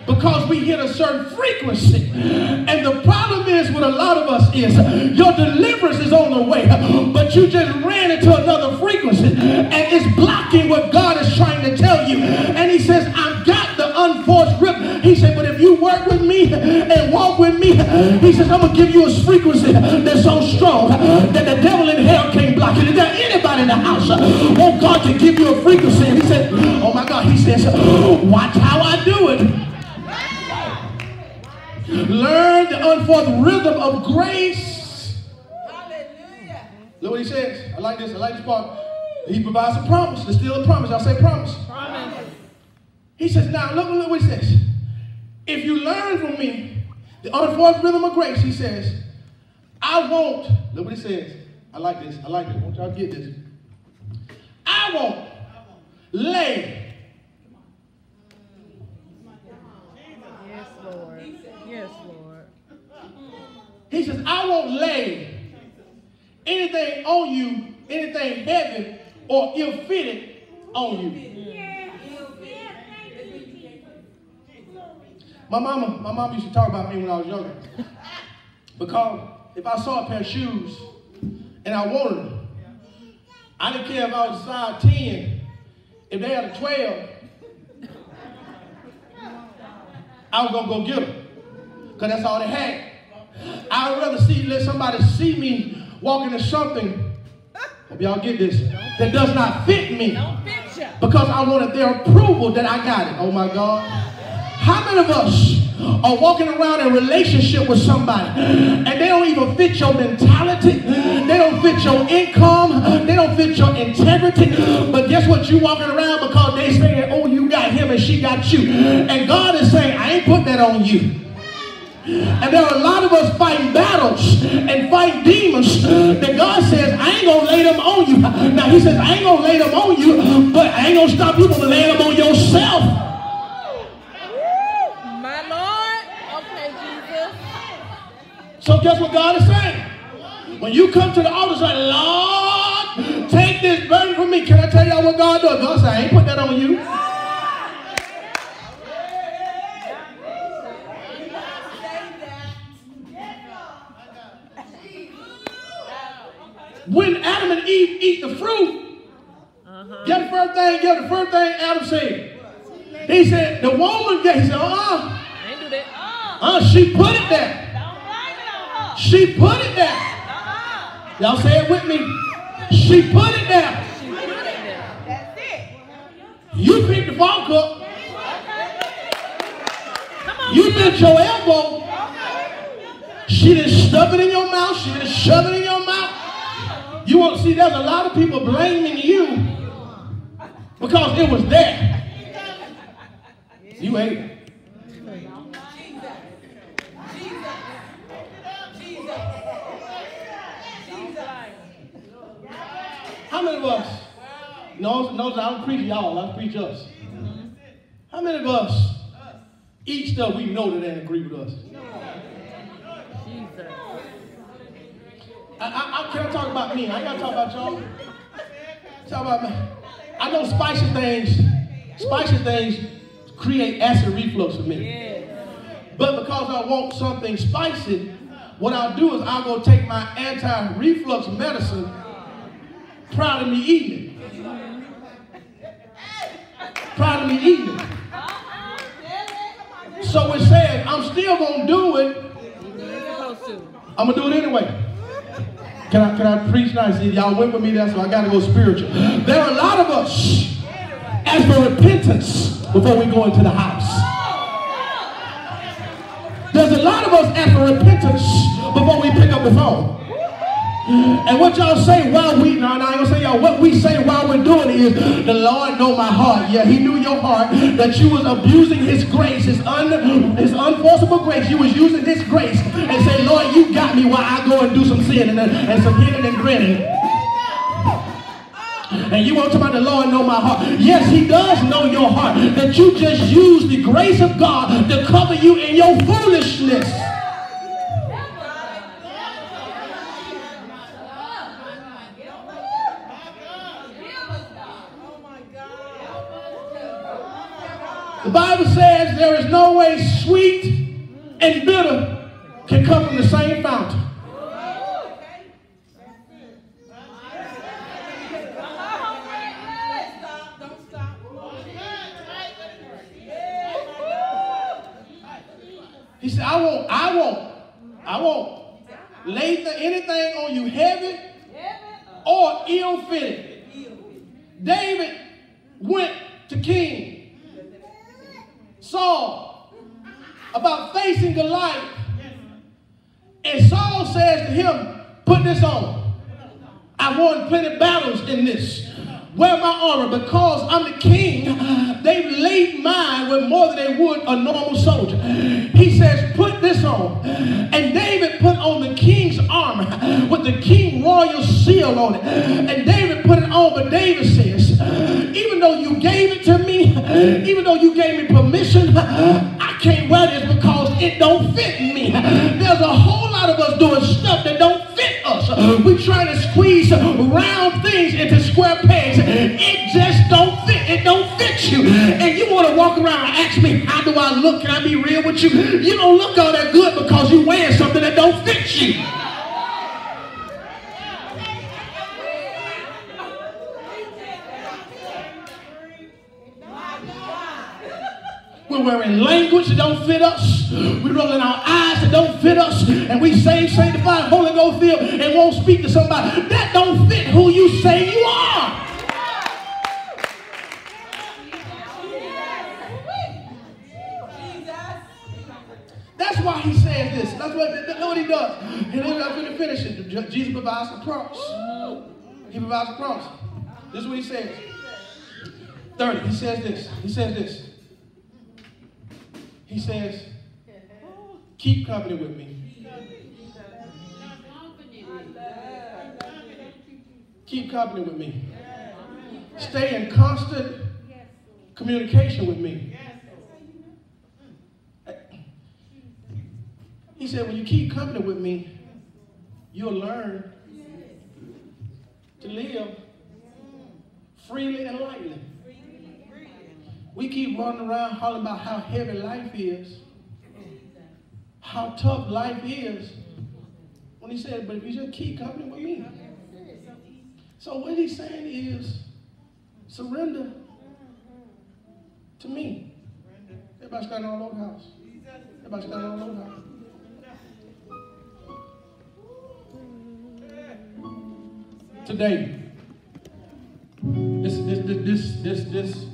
Because we hit a certain frequency. And the problem is with a lot of us is your deliverance is on the way, but you just ran into another frequency and it's blocking what God is trying to tell you. And he says, I've got the unforced grip. He said, but if you work with me and walk with me, he says, I'm going to give you a frequency that's so strong that the devil in hell can't block it. Is there anybody in the house want God to give you a frequency? And he said, oh my God, he says, watch how I do it. Learn the unforced rhythm of grace. Hallelujah. Look what he says. I like this. I like this part. He provides a promise. There's still a promise. Y'all say promise. Promise. He says, now look, look what he says. If you learn from me the unforced rhythm of grace, he says, I won't, look what he says. I like this. I like it. I want y'all to get this. I won't lay Yes, Lord. He says, I won't lay anything on you, anything heavy or ill-fitted on you. My mama, my mom used to talk about me when I was younger. Because if I saw a pair of shoes and I wanted them, I didn't care if I was size 10, if they had a 12, I was gonna go get them because that's all they had. I would rather see let somebody see me walking in something. Hope y'all get this. That does not fit me. Because I wanted their approval that I got it. Oh my God. How many of us are walking around in relationship with somebody and they don't even fit your mentality, they don't fit your income, they don't fit your integrity. But guess what? You walking around because they saying, oh, you got him and she got you. And God is saying, I ain't put that on you. And there are a lot of us fighting battles and fighting demons that God says, I ain't going to lay them on you. Now, he says, I ain't going to lay them on you, but I ain't going to stop you from laying them on yourself. My Lord. Okay, Jesus. So guess what God is saying? When you come to the altar, say, Lord, take this burden from me. Can I tell y'all what God does? God said, I ain't put that on you. When Adam and Eve eat the fruit, uh-huh. get the first thing, get the first thing Adam said. He said, the woman, he said, uh-uh. Uh, she put it there. She put it there. Y'all say it with me. She put it there. That's it. You picked the phone cup. You bent your elbow. She didn't stuff it in your mouth. She didn't shove it in your mouth. You won't see there's a lot of people blaming you because it was there. You ate How many of us, No, knows I don't preach y'all, I preach us. How many of us eat stuff we know that ain't agree with us? I, I, can't talk about me. I gotta talk about y'all. Talk about me. I know spicy things, spicy things create acid reflux for me. But because I want something spicy, what I'll do is I'll go take my anti-reflux medicine Proud of me eating. Proud of me eating. So it says, I'm still going to do it. I'm going to do it anyway. Can I, can I preach nice? Y'all went with me there, so I got to go spiritual. There are a lot of us ask for repentance before we go into the house. There's a lot of us ask for repentance before we pick up the phone. And what y'all say while we, no, no, I ain't gonna say y'all, what we say while we're doing is, the Lord know my heart. Yeah, he knew your heart, that you was abusing his grace, his, un, his unforceable grace. You was using his grace and say, Lord, you got me while I go and do some sin and, and some hitting and grinning. And you want to talk about the Lord know my heart. Yes, he does know your heart. That you just use the grace of God to cover you in your foolishness. The Bible says there is no way sweet and bitter can come from the same fountain. He said, I won't, I won't, I won't lay anything on you heavy or ill-fitted. David went to King on. I won plenty battles in this. Wear my armor because I'm the king. They've laid mine with more than they would a normal soldier. He says, put this on. And David put on the king's armor with the king royal seal on it. And David put it on, but David says, even though you gave it to me, even though you gave me permission, I can't wear this because it don't fit me. There's a whole lot of us doing stuff that don't Uh, fit us. We're to squeeze round things into square pegs. It just don't fit. It don't fit you. And you want to walk around and ask me, how do I look? Can I be real with you? You don't look all that good because you're wearing something that don't fit you. We're wearing language that don't fit us. We're rolling our eyes that don't fit us. And we say, sanctified, Holy Ghost filled, and won't speak to somebody. That don't fit who you say you are. That's why he says this. That's what, that's what he does. And then I'm going to finish it. Jesus provides the cross. He provides the cross. This is what he says. 30. He says this. He says this. He says, keep company with me. Keep company with me. Stay in constant communication with me. He said, when you keep company with me, you'll learn to live freely and lightly. We keep running around hollering about how heavy life is, how tough life is. When he said, but if you just keep company with me. So what he's saying is surrender to me. Everybody standing all over the house. Everybody standing all over the house. Today, this this this this this this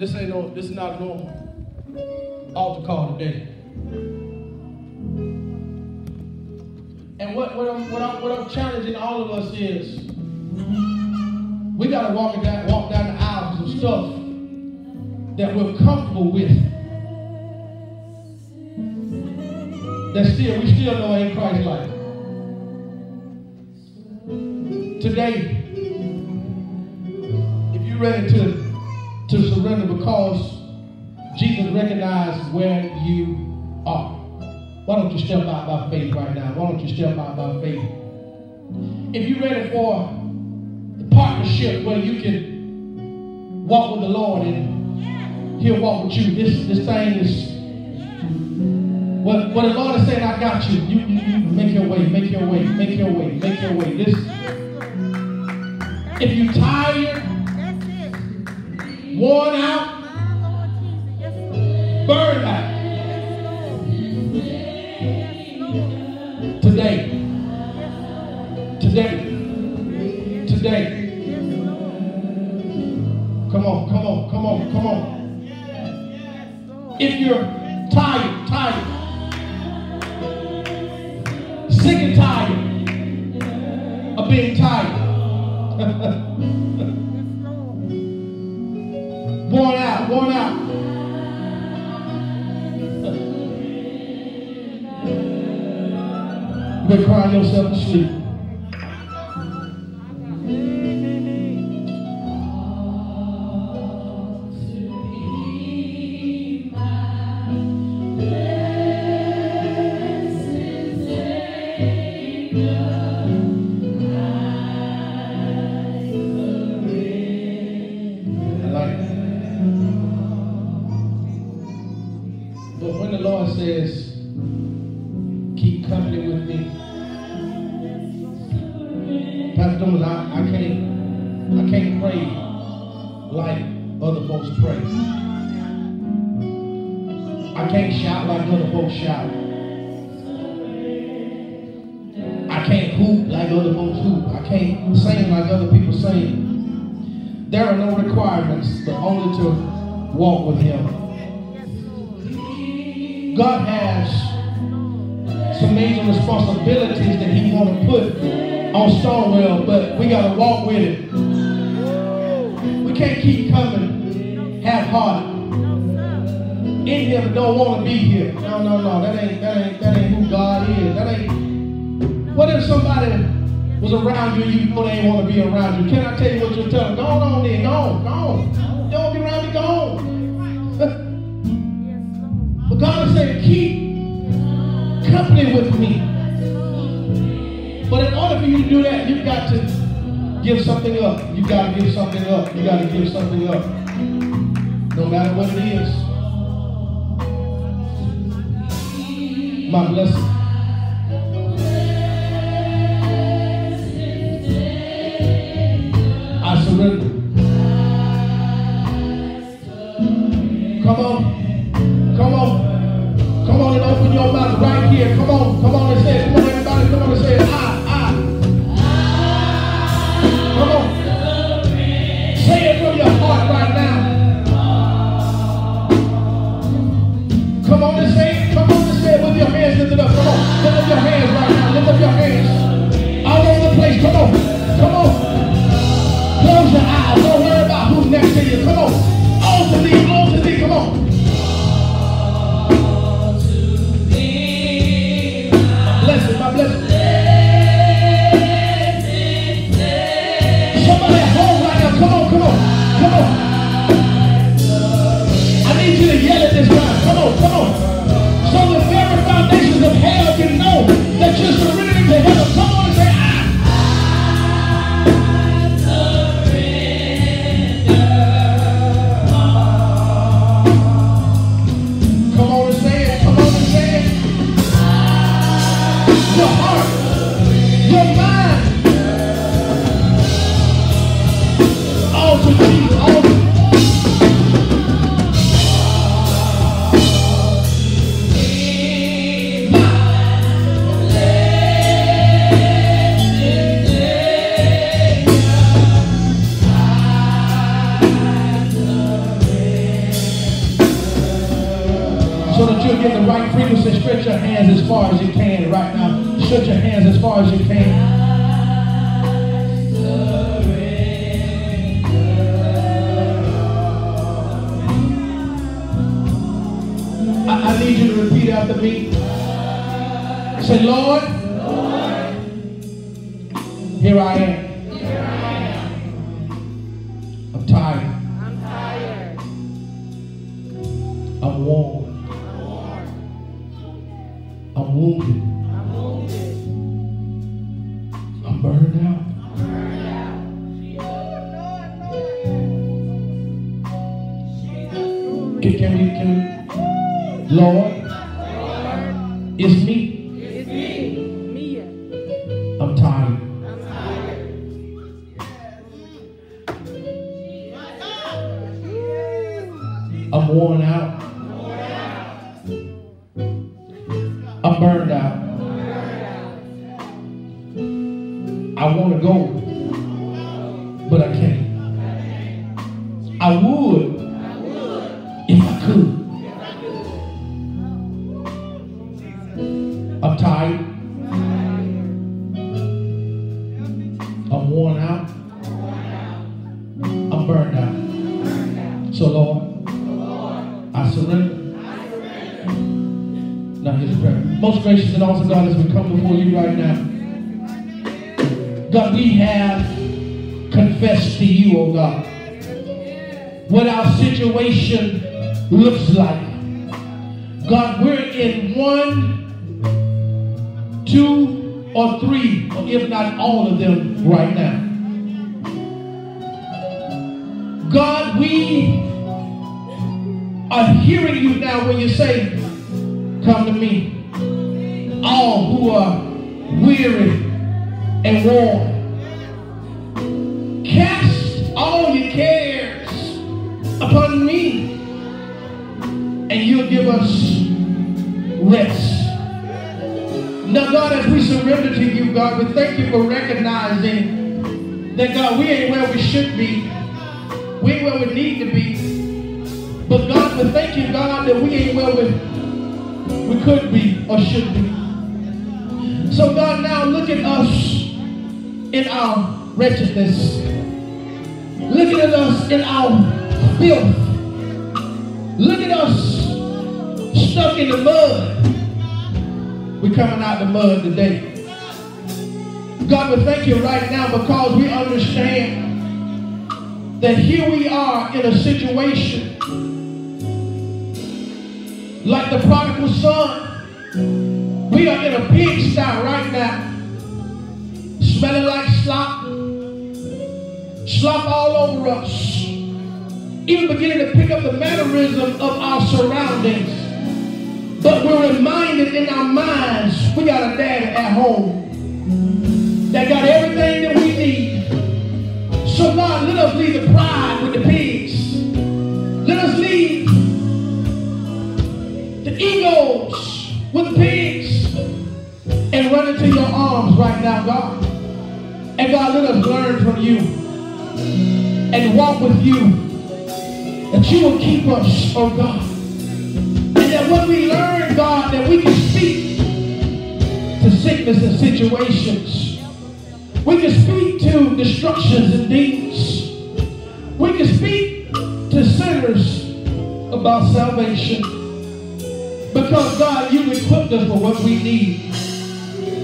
this ain't no this is not a normal altar call today. And what, what, I'm, what, I'm, what I'm challenging all of us is we got to walk down, walk down the aisles of stuff that we're comfortable with. That still, we still know ain't Christ like. Today, if you're ready to, to surrender because Jesus recognizes where you are. Why don't you step out by faith right now? Why don't you step out by faith? If you're ready for the partnership where you can walk with the Lord and He'll walk with you, this this thing is what, what the Lord is saying, I got you. You, you, you make your way, make your way, make your way, make your way. This if you're tired, worn out, burned out. Today, today, today. Come on, come on, come on, come on. If you're yourself give something up. No matter what it is. My blessing. come on, come on. Situation looks like. God, we're in one, two, or three, or if not all of them right now. God, we are hearing you now when you say, Come to me, all who are weary and worn. Me, and you'll give us rest. Now, God, as we surrender to you, God, we thank you for recognizing that, God, we ain't where we should be. We ain't where we need to be. But, God, we thank you, God, that we ain't where we, we could be or should be. So, God, now look at us in our wretchedness. Look at us in our filth. Look at us stuck in the mud. We're coming out the mud today. God, we thank you right now because we understand that here we are in a situation like the prodigal son. We are in a pigsty right now, smelling like slop, slop all over us, even beginning to pick up the mannerism of our surroundings. But we're reminded in our minds we got a daddy at home that got everything that we need. So God, let us leave the pride with the pigs. Let us leave the egos with the pigs and run into your arms right now, God. And God, let us learn from you and walk with you. That you will keep us, oh God. And that when we learn, God, that we can speak to sickness and situations. We can speak to destructions and deeds. We can speak to sinners about salvation. Because, God, you equipped us for what we need.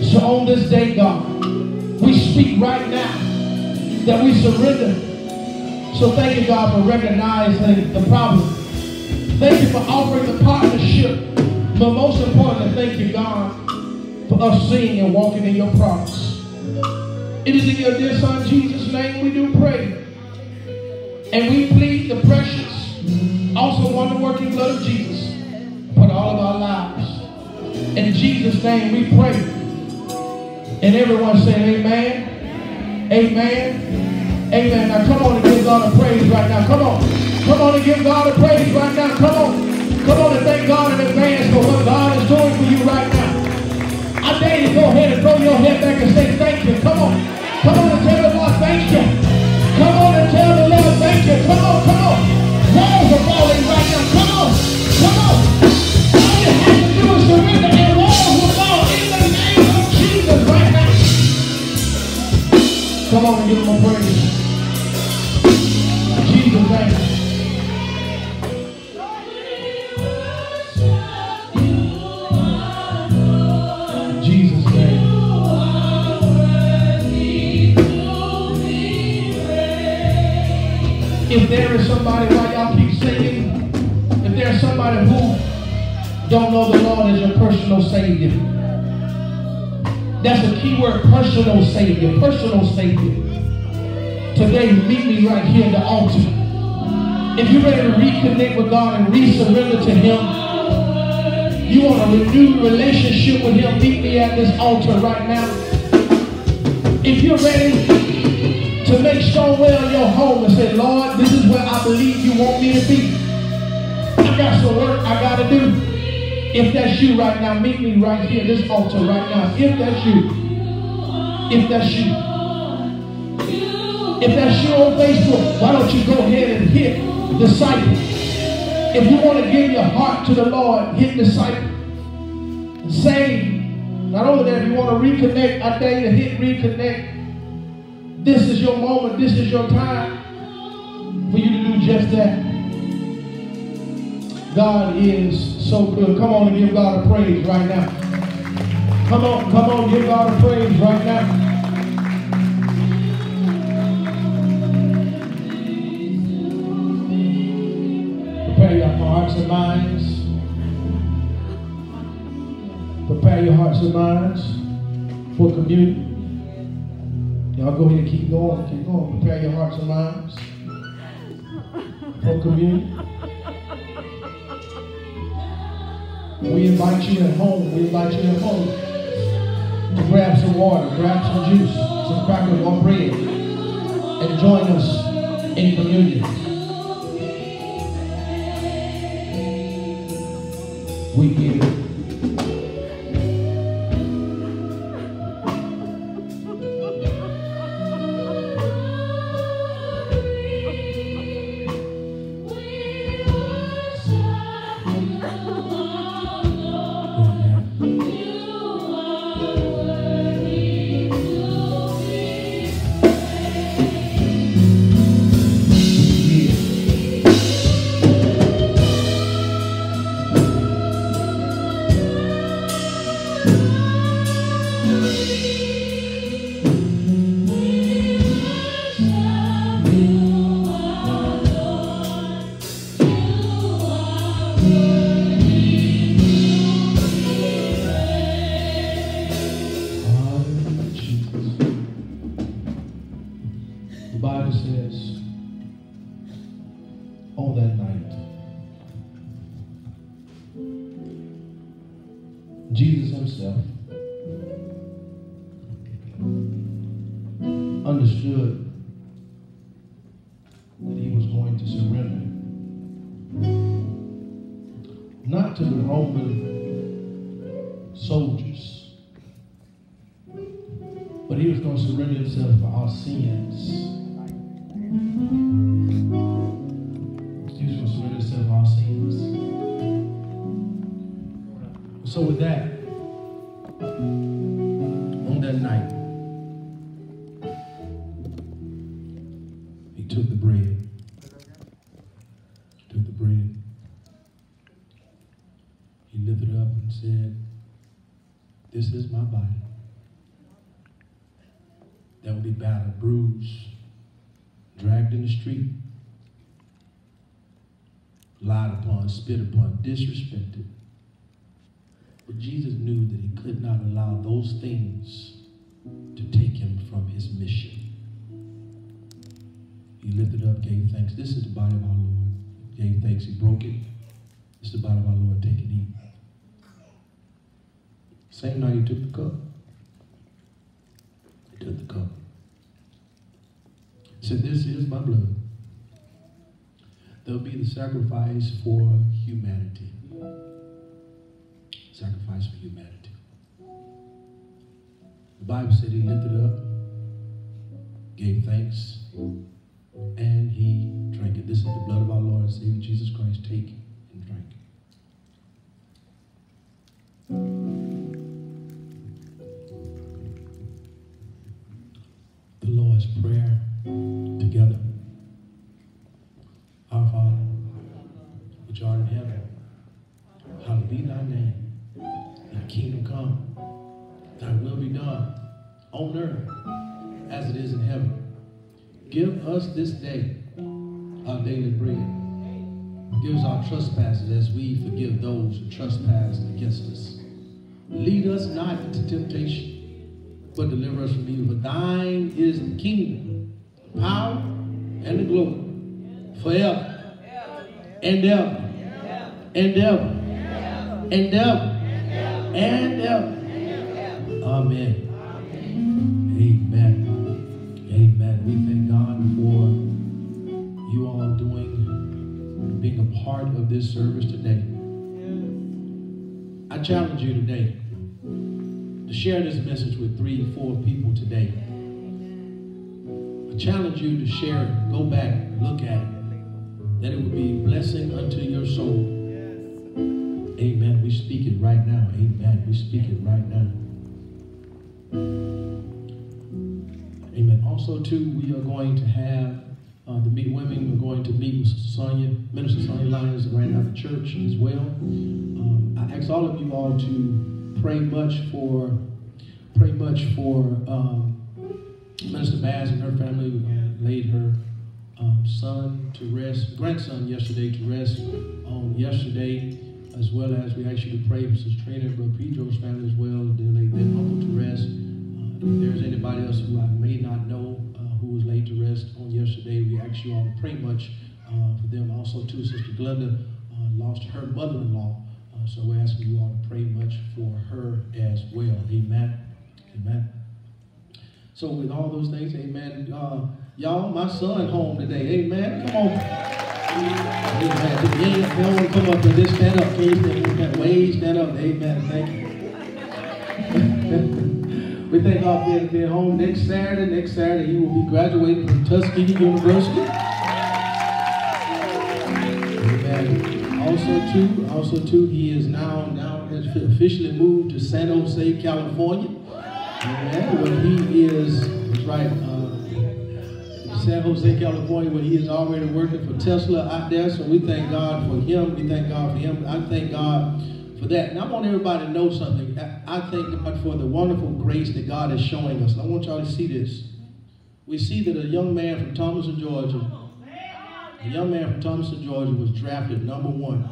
So on this day, God, we speak right now that we surrender. So thank you, God, for recognizing the problem. Thank you for offering the partnership. But most importantly, thank you, God, for us seeing and walking in your promise. It is in your dear Son, Jesus' name, we do pray. And we plead the precious, also wonder-working blood of Jesus upon all of our lives. In Jesus' name we pray. And everyone say amen. Amen. Amen. Amen. Now come on and give God a praise right now. Come on. Come on and give God a praise right now. Come on. Come on and thank God in advance for what God is doing for you right now. I dare you go ahead and throw your head back and say thank you. Come on. Come on and tell the Lord thank you. Come on and tell the Lord thank you. Come on, come on. Walls are falling right now. Come on. Come on. All you have to do is surrender in the name of Jesus right now. Come on and give him a praise. There is somebody, while y'all keep singing, if there's somebody who don't know the Lord as your personal Savior, that's a key word, personal Savior, personal Savior. Today, meet me right here at the altar. If you're ready to reconnect with God and resurrender to Him, you want a renewed relationship with Him, meet me at this altar right now. If you're ready to make Stone Well your home and say, Lord, this is where I believe you want me to be. I got some work I got to do. If that's you right now, meet me right here, this altar right now. If that's you, if that's you, if that's you on Facebook, why don't you go ahead and hit disciple? If you want to give your heart to the Lord, hit disciple. Say, not only that, if you want to reconnect, I tell you to hit reconnect. This is your moment. This is your time for you to do just that. God is so good. Come on and give God a praise right now. Come on, come on, give God a praise right now. Prepare your hearts and minds. Prepare your hearts and minds for communion. Y'all go ahead and keep going, keep going. Prepare your hearts and minds for communion. We invite you at home. We invite you at home to grab some water, grab some juice, some crackers or bread, and join us in communion. We give. Our sins. Going to surrender himself for our sins. So with that, on that night, he took the bread. Took the bread. He lifted up and said, This is my body that will be battered, bruised, dragged in the street, lied upon, spit upon, disrespected. But Jesus knew that he could not allow those things to take him from his mission. He lifted up, gave thanks. This is the body of our Lord. Gave thanks. He broke it. This is the body of our Lord. Take and eat. Same night he took the cup. Took the cup. He said, This is my blood. There'll be the sacrifice for humanity. Sacrifice for humanity. The Bible said he lifted up, gave thanks, and he drank it. This is the blood of our Lord and Savior Jesus Christ. Take and drink. This day our daily bread. Give us our trespasses as we forgive those who trespass against us. Lead us not into temptation, but deliver us from evil. For thine is the kingdom, the power, and the glory forever and ever and ever and ever and ever. Amen. Amen. God for you all doing, being a part of this service today. I challenge you today to share this message with three, four people today. I challenge you to share it, go back, look at it, that it would be a blessing unto your soul. Amen. We speak it right now. Amen. We speak it right now. Amen. Also, too, we are going to have uh, the meet women. We're going to meet with Sonia, Minister Sonia Lyons, right now at the church as well. Um, I ask all of you all to pray much for, pray much for um, Minister Bass and her family. Uh, laid her um, son to rest, grandson yesterday to rest on yesterday, as well as we to pray for Sister Trina and Brother Pedro's family as well. They laid their uncle to rest. If there's anybody else who I may not know uh, who was laid to rest on yesterday, we ask you all to pray much uh, for them. Also, too, Sister Glenda uh, lost her mother-in-law, so we're asking you all to pray much for her as well. Amen. Amen. So with all those things, amen. Uh, y'all, my son home today. Amen. Come on. Amen. Come up and just stand up, please. Stand, wave, stand up. Amen. Thank you. We thank God for being, home next Saturday. Next Saturday, he will be graduating from Tuskegee University. Also, too, also too, he is now now officially moved to San Jose, California. Where he is, right, uh, San Jose, California, where he is already working for Tesla out there. So we thank God for him. We thank God for him. I thank God for that. And I want everybody to know something. I thank God for the wonderful grace that God is showing us. And I want y'all to see this. We see that a young man from Thomaston, Georgia, a young man from Thomaston, Georgia was drafted number one.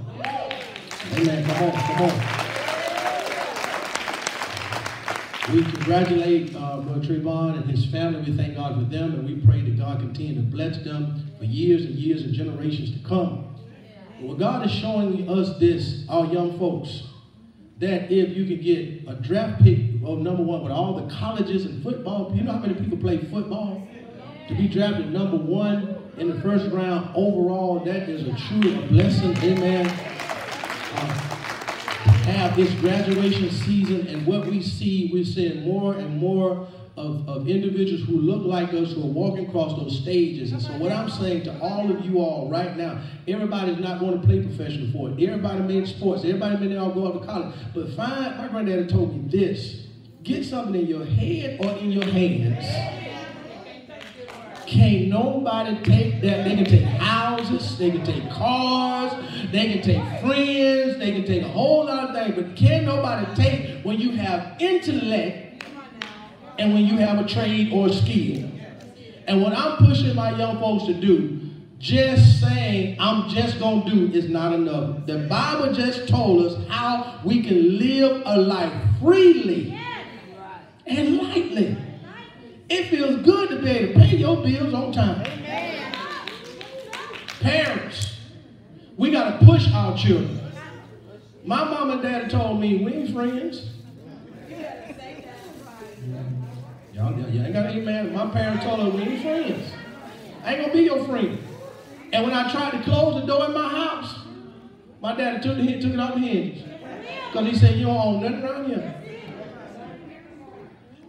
Amen. Come on, come on. We congratulate uh, Brother Trayvon and his family. We thank God for them, and we pray that God continue to bless them for years and years and generations to come. Well, God is showing us this, our young folks, that if you can get a draft pick of number one with all the colleges and football, you know how many people play football? To be drafted number one in the first round overall, that is a true blessing. Amen. Uh, have this graduation season and what we see, we're seeing more and more of, of individuals who look like us who are walking across those stages. And so what I'm saying to all of you all right now, everybody's not going to play professional for it. Everybody made sports. Everybody may all go out to college. But find, my granddaddy told me this, get something in your head or in your hands. Can't nobody take that. They can take houses, they can take cars, they can take friends, they can take a whole lot of things, but can nobody take when you have intellect and when you have a trade or a skill. And what I'm pushing my young folks to do, just saying I'm just gonna do is not enough. The Bible just told us how we can live a life freely and lightly. It feels good to be able to pay your bills on time. Parents, we got to push our children. My mom and daddy told me we ain't friends. Oh, y'all, y'all ain't got any man. My parents told us we ain't friends. I ain't gonna be your friend. And when I tried to close the door in my house, my daddy took, the, took it off the hinges. Because he said, you don't own nothing around here.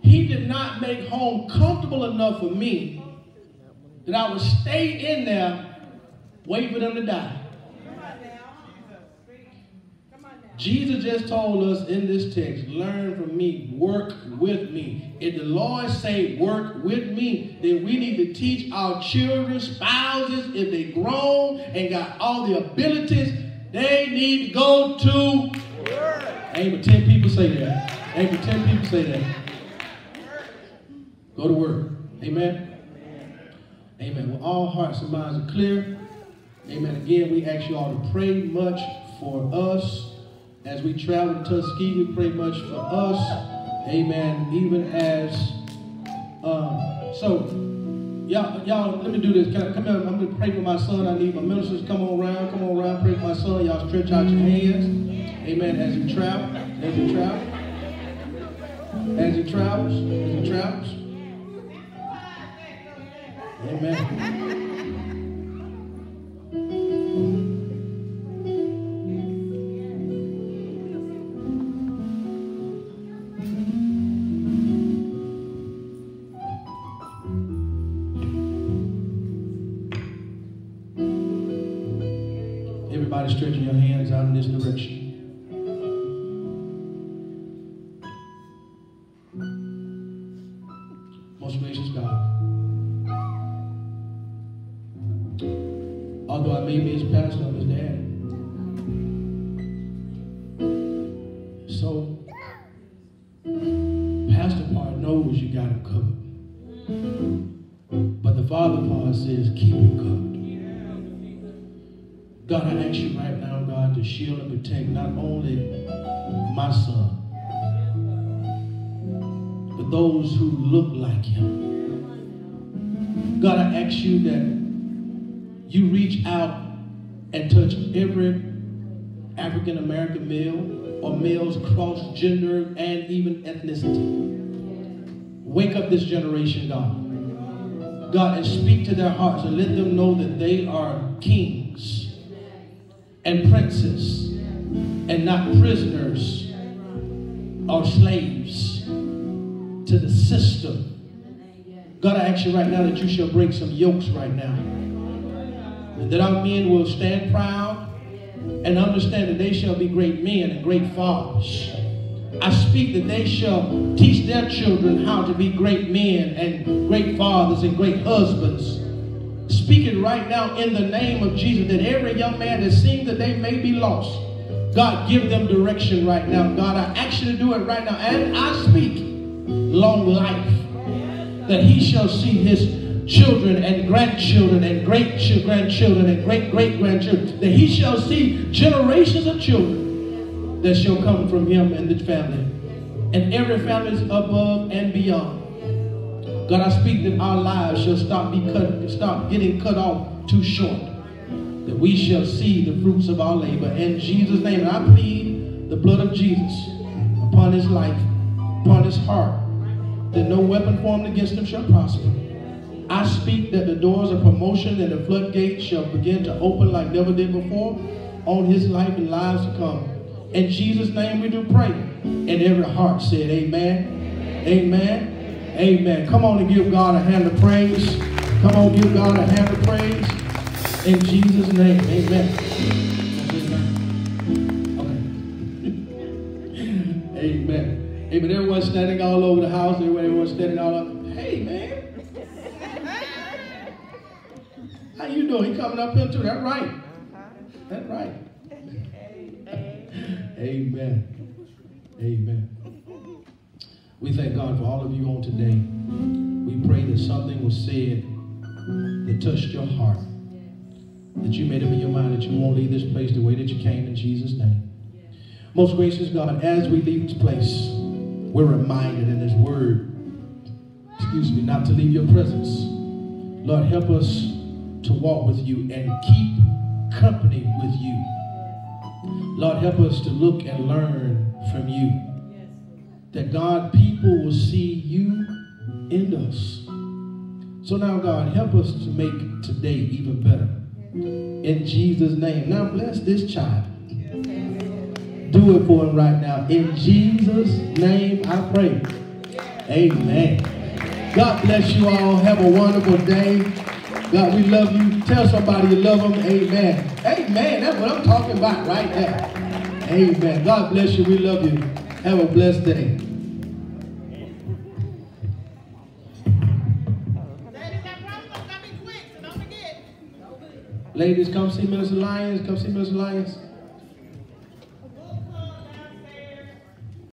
He did not make home comfortable enough for me that I would stay in there, wait for them to die. Jesus just told us in this text, learn from me, work with me. If the Lord say work with me, then we need to teach our children, spouses, if they grown and got all the abilities, they need to go to work. But 10 people say that. But 10 people say that. Go to work. Amen. Amen. Well, all hearts and minds are clear. Amen. Again, we ask you all to pray much for us as we travel to Tuskegee. Pray much for us. Amen. Even as, um, so, y'all, y'all, let me do this. Can I, come here. I'm going to pray for my son. I need my ministers come on around. Come on around. Pray for my son. Y'all stretch out your hands. Amen. As he travels. As he travels. As he travels. As he travels. Amen. Says, keep it covered. God, I ask you right now, God, to shield and protect not only my son, but those who look like him. God, I ask you that you reach out and touch every African American male or males cross gender and even ethnicity. Wake up this generation, God. God, and speak to their hearts and let them know that they are kings and princes and not prisoners or slaves to the system. God, I ask you right now that you shall break some yokes right now. And that our men will stand proud and understand that they shall be great men and great fathers. I speak that they shall teach their children how to be great men and great fathers and great husbands speaking right now in the name of Jesus that every young man that seems that they may be lost, God, give them direction right now. God, I ask you to do it right now. And I speak long life that he shall see his children and grandchildren and great grandchildren and great great grandchildren, that he shall see generations of children that shall come from him and the family. And every family above and beyond. God, I speak that our lives shall stop be cut, stop getting cut off too short. That we shall see the fruits of our labor. In Jesus' name, and I plead the blood of Jesus upon his life, upon his heart, that no weapon formed against him shall prosper. I speak that the doors of promotion and the floodgates shall begin to open like never did before on his life and lives to come. In Jesus' name we do pray. And every heart said, Amen. Amen. Amen. Come on and give God a hand of praise. Come on, give God a hand of praise. In Jesus' name, amen. *laughs* Amen. Amen. Everyone standing all over the house. Everyone standing all up. Hey, man. How you doing? He coming up here too. That's right. That right. Amen. Amen. We thank God for all of you on today. We pray that something was said that touched your heart, that you made up in your mind that you won't leave this place the way that you came in Jesus' name. Most gracious God, as we leave this place, we're reminded in His Word, excuse me, not to leave your presence. Lord, help us to walk with you and keep company with you. Lord, help us to look and learn from you that God, people will see you in us. So now, God, help us to make today even better. In Jesus' name. Now, bless this child. Do it for him right now. In Jesus' name, I pray. Amen. God bless you all. Have a wonderful day. God, we love you. Tell somebody you love them. Amen. Amen. That's what I'm talking about right there. Amen. God bless you. We love you. Have a blessed day. Ladies, come see Minister Lyons. Come see Minister Lyons.